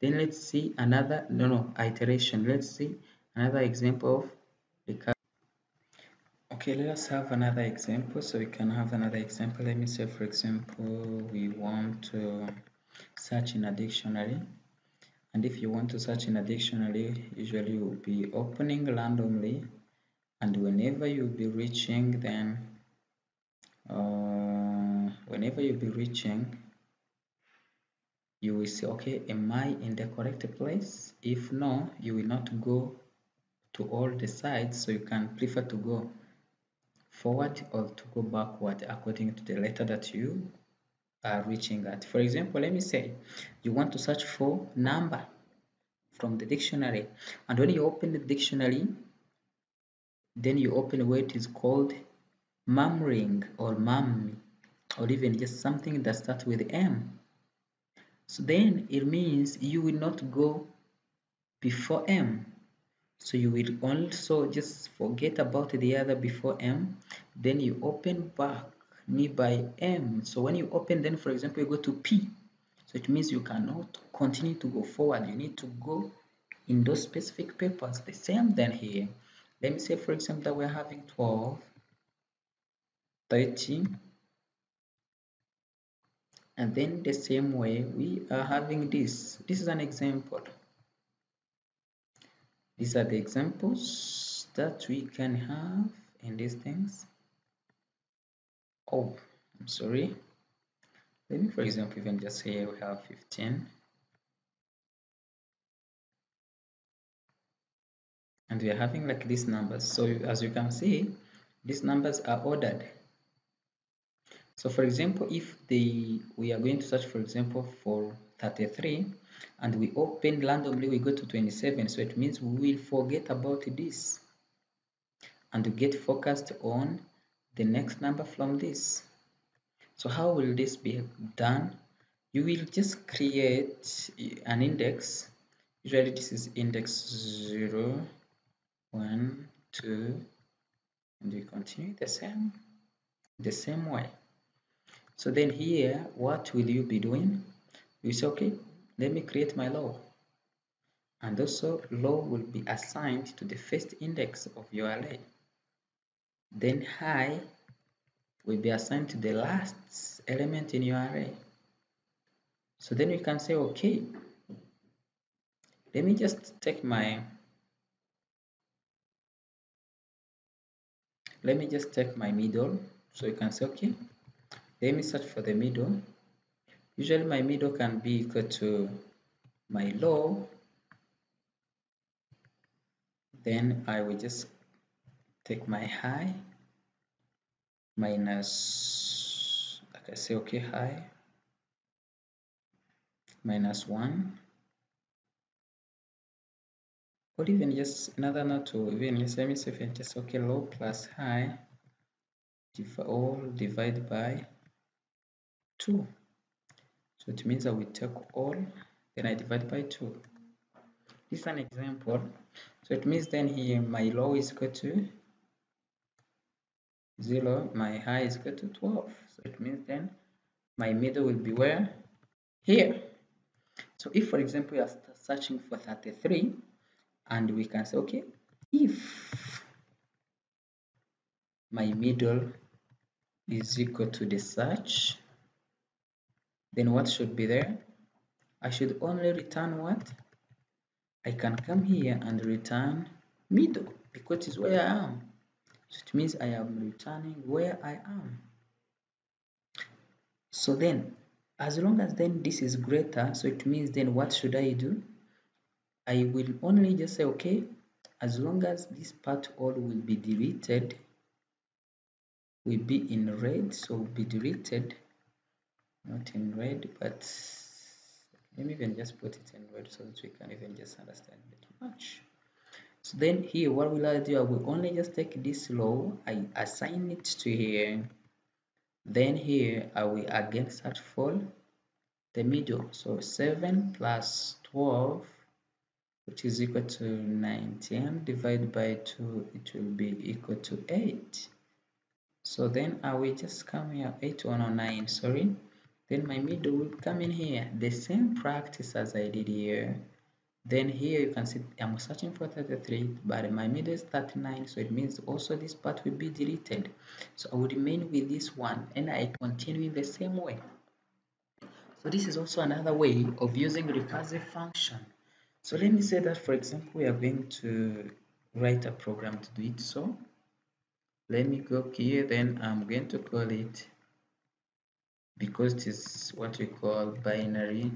Then let's see another no no iteration. Let's see another example of recursive. Okay let us have another example. So we can have another example. Let me say for example we want to search in a dictionary. And if you want to search in a dictionary usually you'll be opening randomly. And whenever you'll be reaching then uh, whenever you be reaching you will say okay am I in the correct place? If no you will not go to all the sides so you can prefer to go forward or to go backward according to the letter that you are reaching at. For example let me say you want to search for number from the dictionary and when you open the dictionary then you open where it is called murmuring or mum or even just something that starts with M. So then it means you will not go before M. So you will also just forget about the other before M. Then you open back nearby M. So when you open, then for example, you go to P. So it means you cannot continue to go forward. You need to go in those specific papers. The same then here. Let me say, for example, that we're having 12 30 and then the same way we are having this. This is an example. These are the examples that we can have in these things. Oh i'm sorry. Let me for example even just say we have 15 and we are having like these numbers. So as you can see these numbers are ordered so for example, if the we are going to search, for example, for 33, and we open randomly, we go to 27. So it means we will forget about this and get focused on the next number from this. So how will this be done? You will just create an index. Usually this is index 0, 1, 2, and we continue the same, the same way. So then here, what will you be doing? You say, okay, let me create my law. And also law will be assigned to the first index of your array. Then high will be assigned to the last element in your array. So then you can say, okay, let me just take my, let me just take my middle. So you can say, okay, let me search for the middle. Usually my middle can be equal to my low. Then I will just take my high minus like I say okay high minus 1 or even just another not to even just let me say if just okay low plus high all divide by 2 so it means I will take all then I divide by 2 this is an example. So it means then here my low is equal to 0 my high is equal to 12 so it means then my middle will be where? Here. So if for example you are searching for 33 and we can say okay if my middle is equal to the search then what should be there? I should only return what? I can come here and return middle because it's where I am. So it means I am returning where I am. So then as long as then this is greater so it means then what should I do? I will only just say okay as long as this part all will be deleted will be in red so will be deleted not in red but let me even just put it in red so that we can even just understand it much. So then here what will I do? I will only just take this row I assign it to here. Then here I will again search for the middle. So 7 plus 12 which is equal to 19 divided by 2 it will be equal to 8 so then I will just come here 8109 sorry then my middle will come in here. The same practice as I did here. Then here you can see I'm searching for 33 but my middle is 39 so it means also this part will be deleted. So I will remain with this one and I continue in the same way. So this is also another way of using recursive function. So let me say that for example we are going to write a program to do it. So let me go here then I'm going to call it because it is what we call binary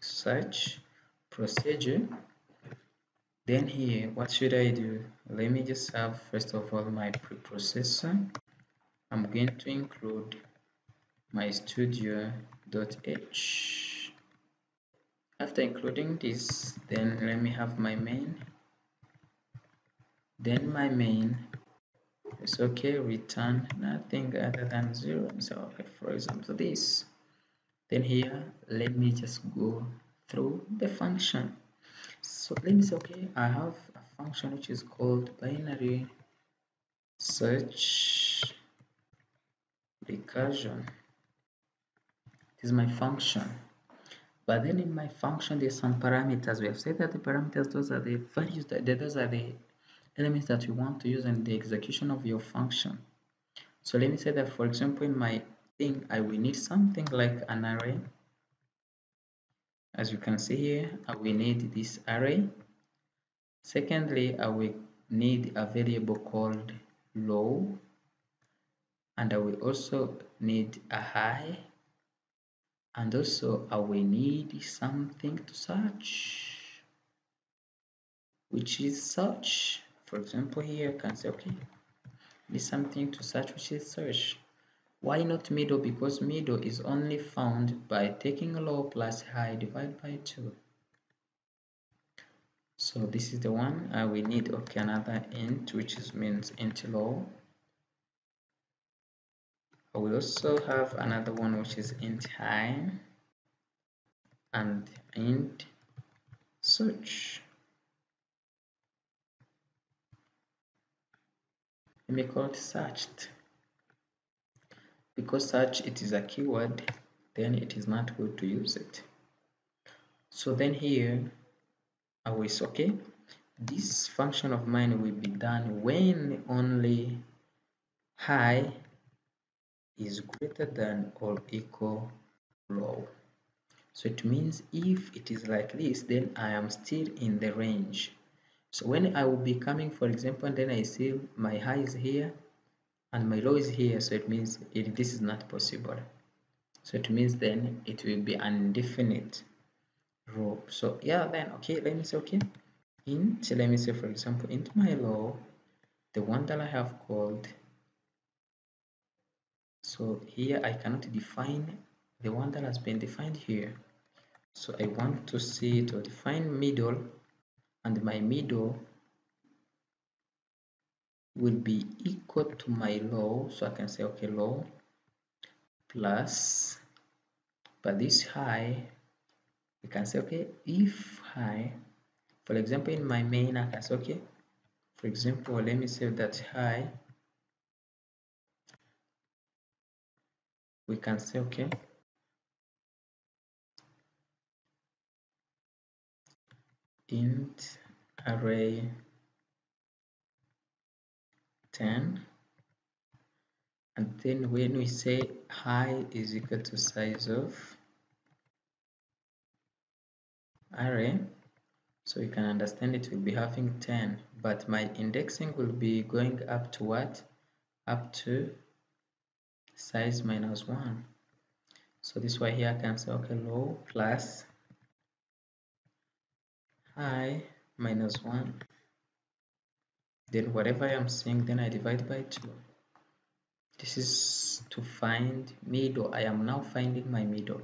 search procedure. Then here what should I do? Let me just have first of all my preprocessor. I'm going to include my stdio.h after including this then let me have my main. Then my main is okay return nothing other than zero. So for example this. Then here let me just go through the function. So let me say okay i have a function which is called binary search recursion. This is my function. But then in my function there's some parameters. We have said that the parameters those are the values that those are the elements that you want to use in the execution of your function. So let me say that for example in my thing I will need something like an array. As you can see here I will need this array. Secondly I will need a variable called low. And I will also need a high. And also I will need something to search which is search for example here I can say okay need something to search which is search. Why not middle? Because middle is only found by taking low plus high divided by 2 so this is the one uh, we need okay another int which is means int low. Will also have another one which is int high and int search let me call it searched because search it is a keyword then it is not good to use it. So then here I will okay this function of mine will be done when only high is greater than or equal low so it means if it is like this then I am still in the range so when I will be coming for example then I see my high is here and my low is here. So it means it, this is not possible. So it means then it will be an indefinite row so yeah then okay let me say okay. Int let me say for example int my low the one that I have called so here I cannot define the one that has been defined here. So I want to see to define middle and my middle will be equal to my low so I can say okay low plus but this high we can say okay if high for example in my main I can say okay for example let me say that high we can say okay int array 10 and then when we say high is equal to size of array so you can understand it will be having 10 but my indexing will be going up to what? Up to size minus 1 so this way here I can say okay low plus high minus 1 then whatever I am seeing then I divide by 2 this is to find middle. I am now finding my middle.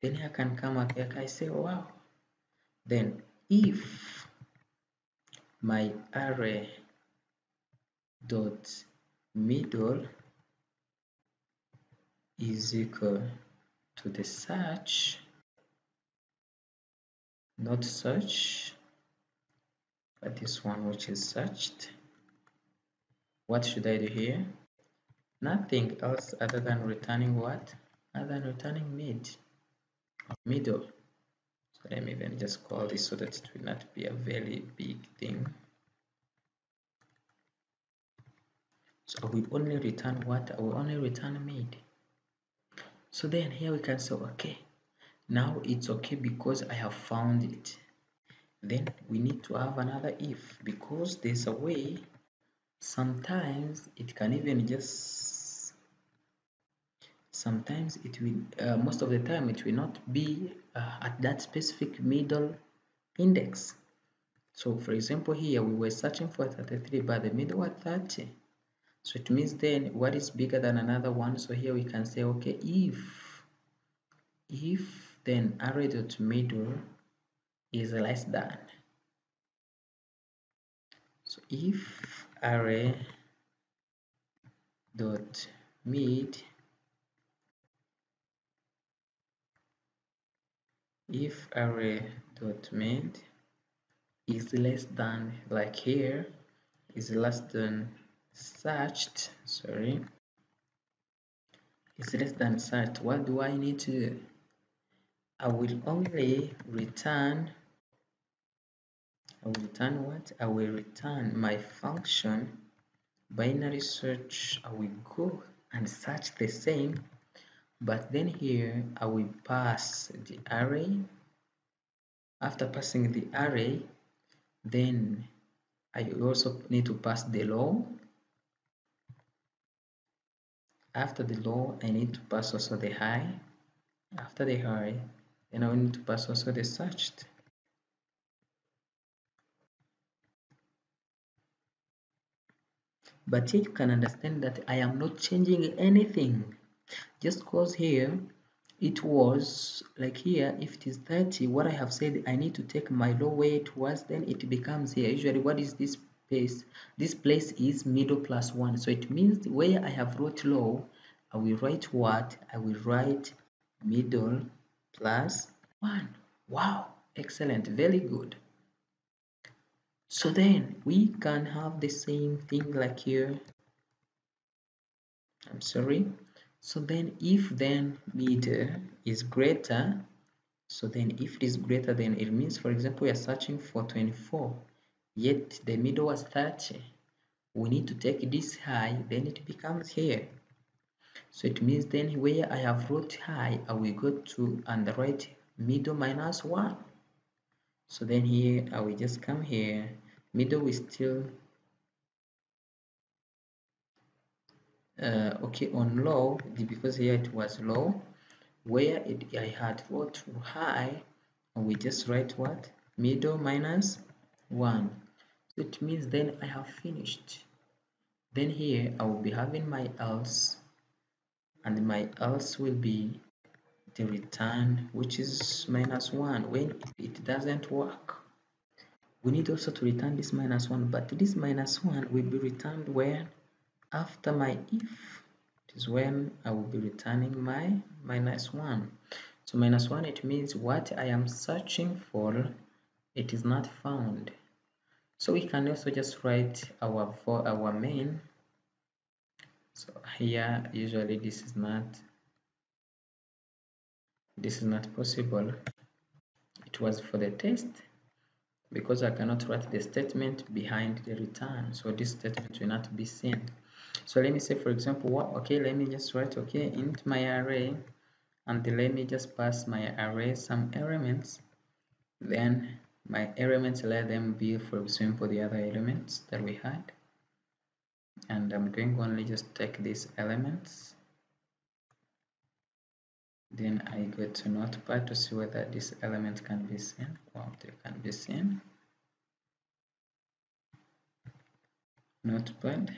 Then I can come up here. I say wow. Then if my array dot middle is equal to the search not search but this one which is searched. What should I do here? Nothing else other than returning what? Other than returning mid. Middle. So let me even just call this so that it will not be a very big thing. So will only return what? Will only return mid. So then here we can say okay now it's okay because I have found it. Then we need to have another if because there's a way sometimes it can even just sometimes it will uh, most of the time it will not be uh, at that specific middle index. So for example here we were searching for 33 but the middle was 30 so it means then what is bigger than another one? So here we can say okay if if then array dot middle is less than. So if array dot mid if array dot mid is less than like here is less than searched sorry is less than searched what do I need to do I will only return I will return what? I will return my function binary search. I will go and search the same but then here I will pass the array. After passing the array then I also need to pass the low after the low I need to pass also the high. After the high then I need to pass also the searched but here you can understand that I am not changing anything. Just cause here it was like here if it is 30 what I have said I need to take my low way towards then it becomes here. Usually what is this place? This place is middle plus one. So it means where I have wrote low I will write what? I will write middle plus one. Wow excellent very good. So then we can have the same thing like here. I'm sorry. So then if then middle is greater so then if it is greater than, it means for example we are searching for 24 yet the middle was 30 we need to take this high then it becomes here so it means then where I have wrote high I will go to and write middle minus 1 so then here I will just come here. Middle is still uh, okay on low because here it was low. Where it, I had what high and we just write what? Middle minus 1 so it means then I have finished. Then here I will be having my else and my else will be the return which is minus 1 when it doesn't work. We need also to return this minus 1 but this minus 1 will be returned when? After my if it is when I will be returning my minus 1 so minus 1 it means what I am searching for it is not found. So we can also just write our for our main so here usually this is not this is not possible. It was for the test because I cannot write the statement behind the return. So this statement will not be seen so let me say for example what okay let me just write okay int my array and let me just pass my array some elements. Then my elements let them be for example the other elements that we had and I'm going only just take these elements. Then I go to notepad to see whether this element can be seen or they can be seen. Notepad.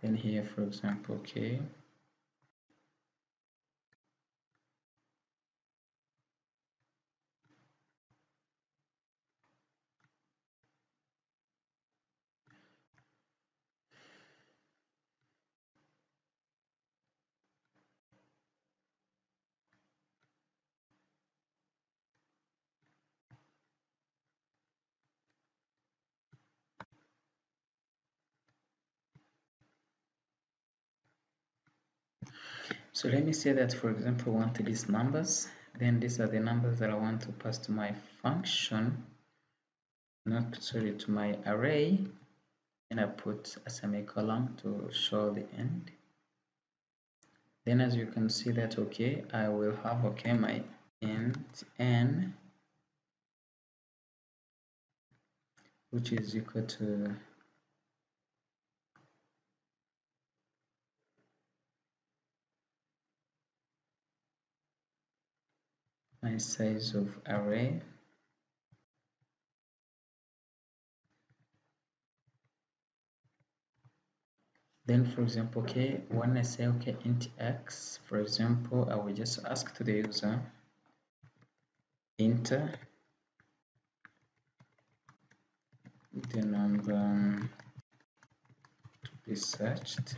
Then here for example okay So let me say that, for example, I want these numbers. Then these are the numbers that I want to pass to my function, not sorry, to my array. And I put a semicolon to show the end. Then as you can see that, okay, I will have, okay, my int n, which is equal to my size of array. Then for example okay when I say okay int x for example I will just ask to the user enter the number to be searched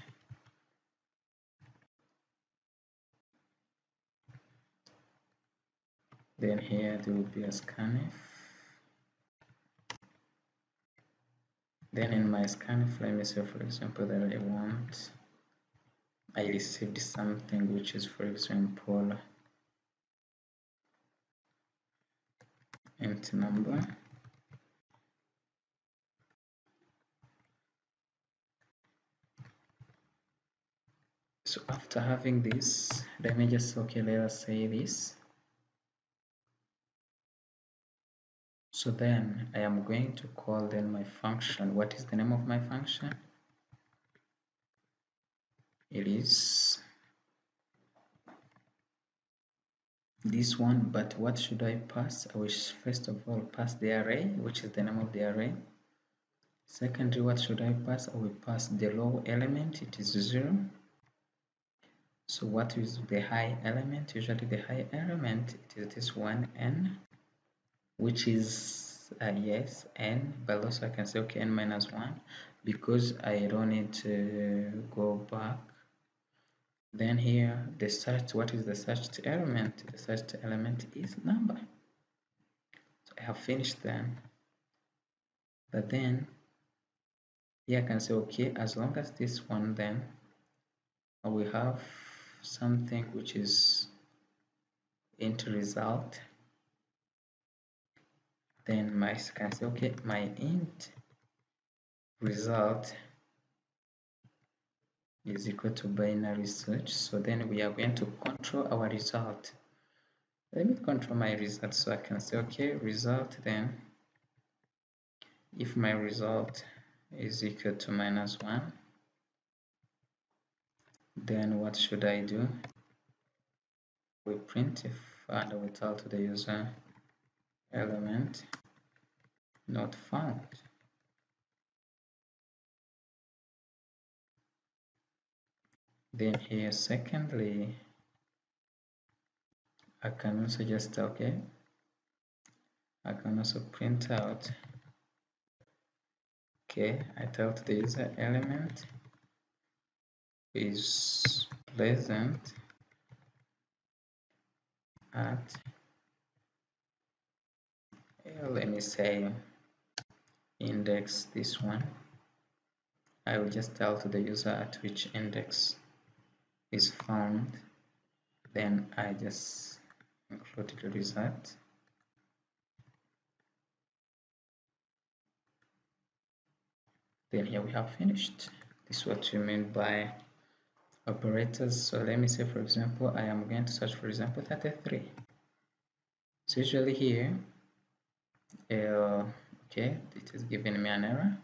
then here there will be a scanf. Then in my scanf let me say for example that I want I received something which is for example empty number. So after having this let me just okay let us say this So then I am going to call then my function. What is the name of my function? It is this one, but what should I pass? I will first of all pass the array, which is the name of the array. Secondly, what should I pass? I will pass the low element, it is 0. So what is the high element? Usually the high element, it is this one, n which is uh, yes n but also I can say okay n minus 1 because I don't need to go back. Then here the search what is the searched element? The searched element is number. So I have finished then but then here I can say okay as long as this one then we have something which is int result then my can say okay my int result is equal to binary search. So then we are going to control our result. Let me control my result so I can say okay result then if my result is equal to minus 1 then what should I do? We printf and we tell to the user element not found. Then here secondly I can also just okay I can also print out okay I tell to the user element is pleasant at let me say index this one. I will just tell to the user at which index is found. Then I just include the result. Then here we have finished. This is what you mean by operators. So let me say for example I am going to search for example 33 so usually here uh, okay it is giving me an error.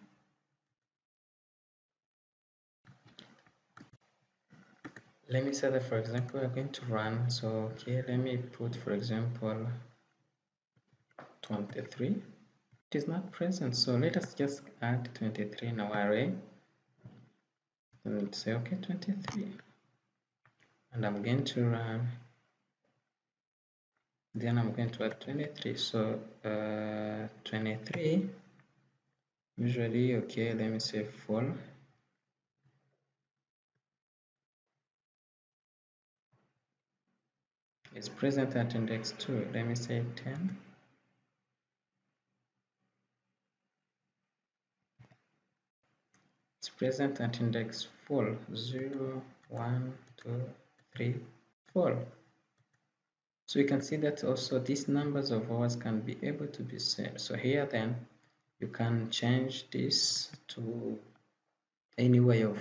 Let me say that for example we're going to run. So okay let me put for example 23 it is not present so let us just add 23 in our array. And say okay 23 and I'm going to run then I'm going to add 23 so uh, 23 usually okay let me say full is present at index 2 let me say 10 it's present at index 4 0 1 2 3 4 so you can see that also these numbers of ours can be able to be set so here then you can change this to any way of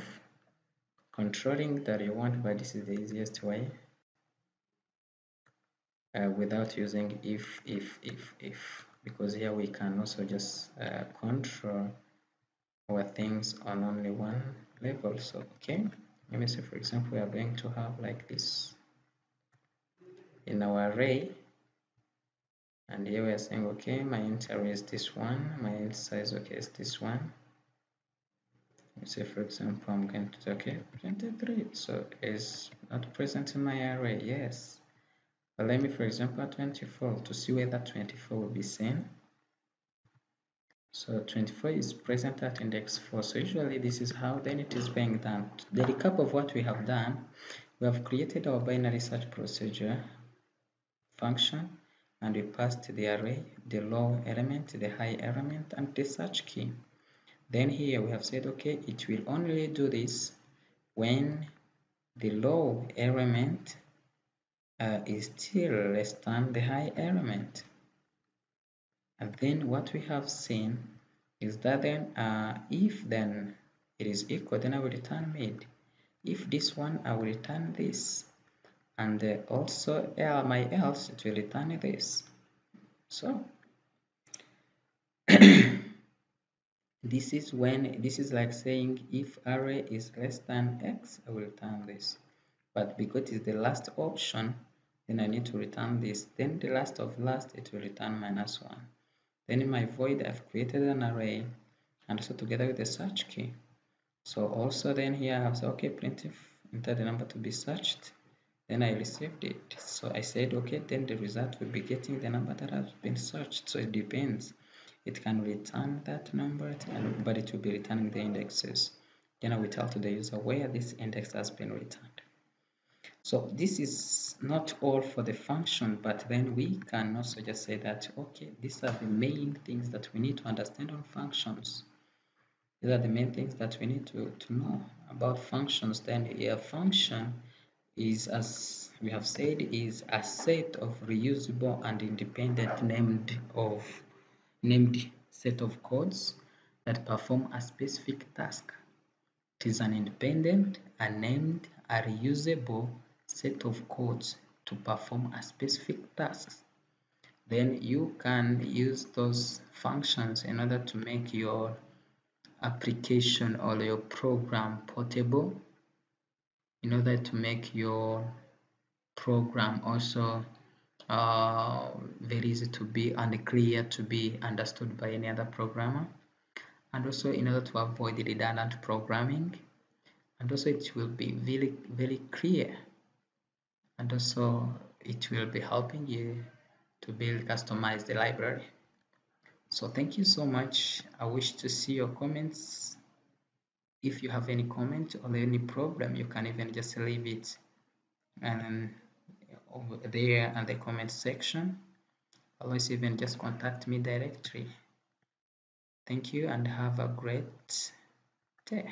controlling that you want but this is the easiest way uh, without using if if if if. Because here we can also just uh, control our things on only one level. So okay let me say for example we are going to have like this in our array and here we are saying okay my int is this one my size okay is this one Let's say for example i'm going to okay 23 so is not present in my array yes but let me, for example, 24 to see whether 24 will be seen. So 24 is present at index 4. So usually this is how then it is being done. The recap of what we have done, we have created our binary search procedure function and we passed the array, the low element, the high element, and the search key. Then here we have said, okay, it will only do this when the low element uh, is still less than the high element. And then what we have seen is that then uh, if then it is equal, then I will return mid. If this one, I will return this. And uh, also uh, my else, it will return this. So this is when, this is like saying if array is less than x, I will return this. But because it's the last option, then I need to return this then the last of last it will return minus 1 then in my void I've created an array and so together with the search key so also then here I have said okay printf enter the number to be searched then I received it. So I said okay then the result will be getting the number that has been searched. So it depends. It can return that number but it will be returning the indexes. Then I will tell to the user where this index has been returned. So this is not all for the function, but then we can also just say that, okay, these are the main things that we need to understand on functions. These are the main things that we need to, to know about functions. Then a function is, as we have said, is a set of reusable and independent named of named set of codes that perform a specific task. It is an independent, a named, a reusable set of codes to perform a specific task. Then you can use those functions in order to make your application or your program portable in order to make your program also uh, very easy to be and clear to be understood by any other programmer. And also in order to avoid redundant programming and also it will be very very clear. And also it will be helping you to build customize the library. So thank you so much. I wish to see your comments if you have any comment or any problem you can even just leave it and over there in the comment section. Otherwise even just contact me directly. Thank you and have a great day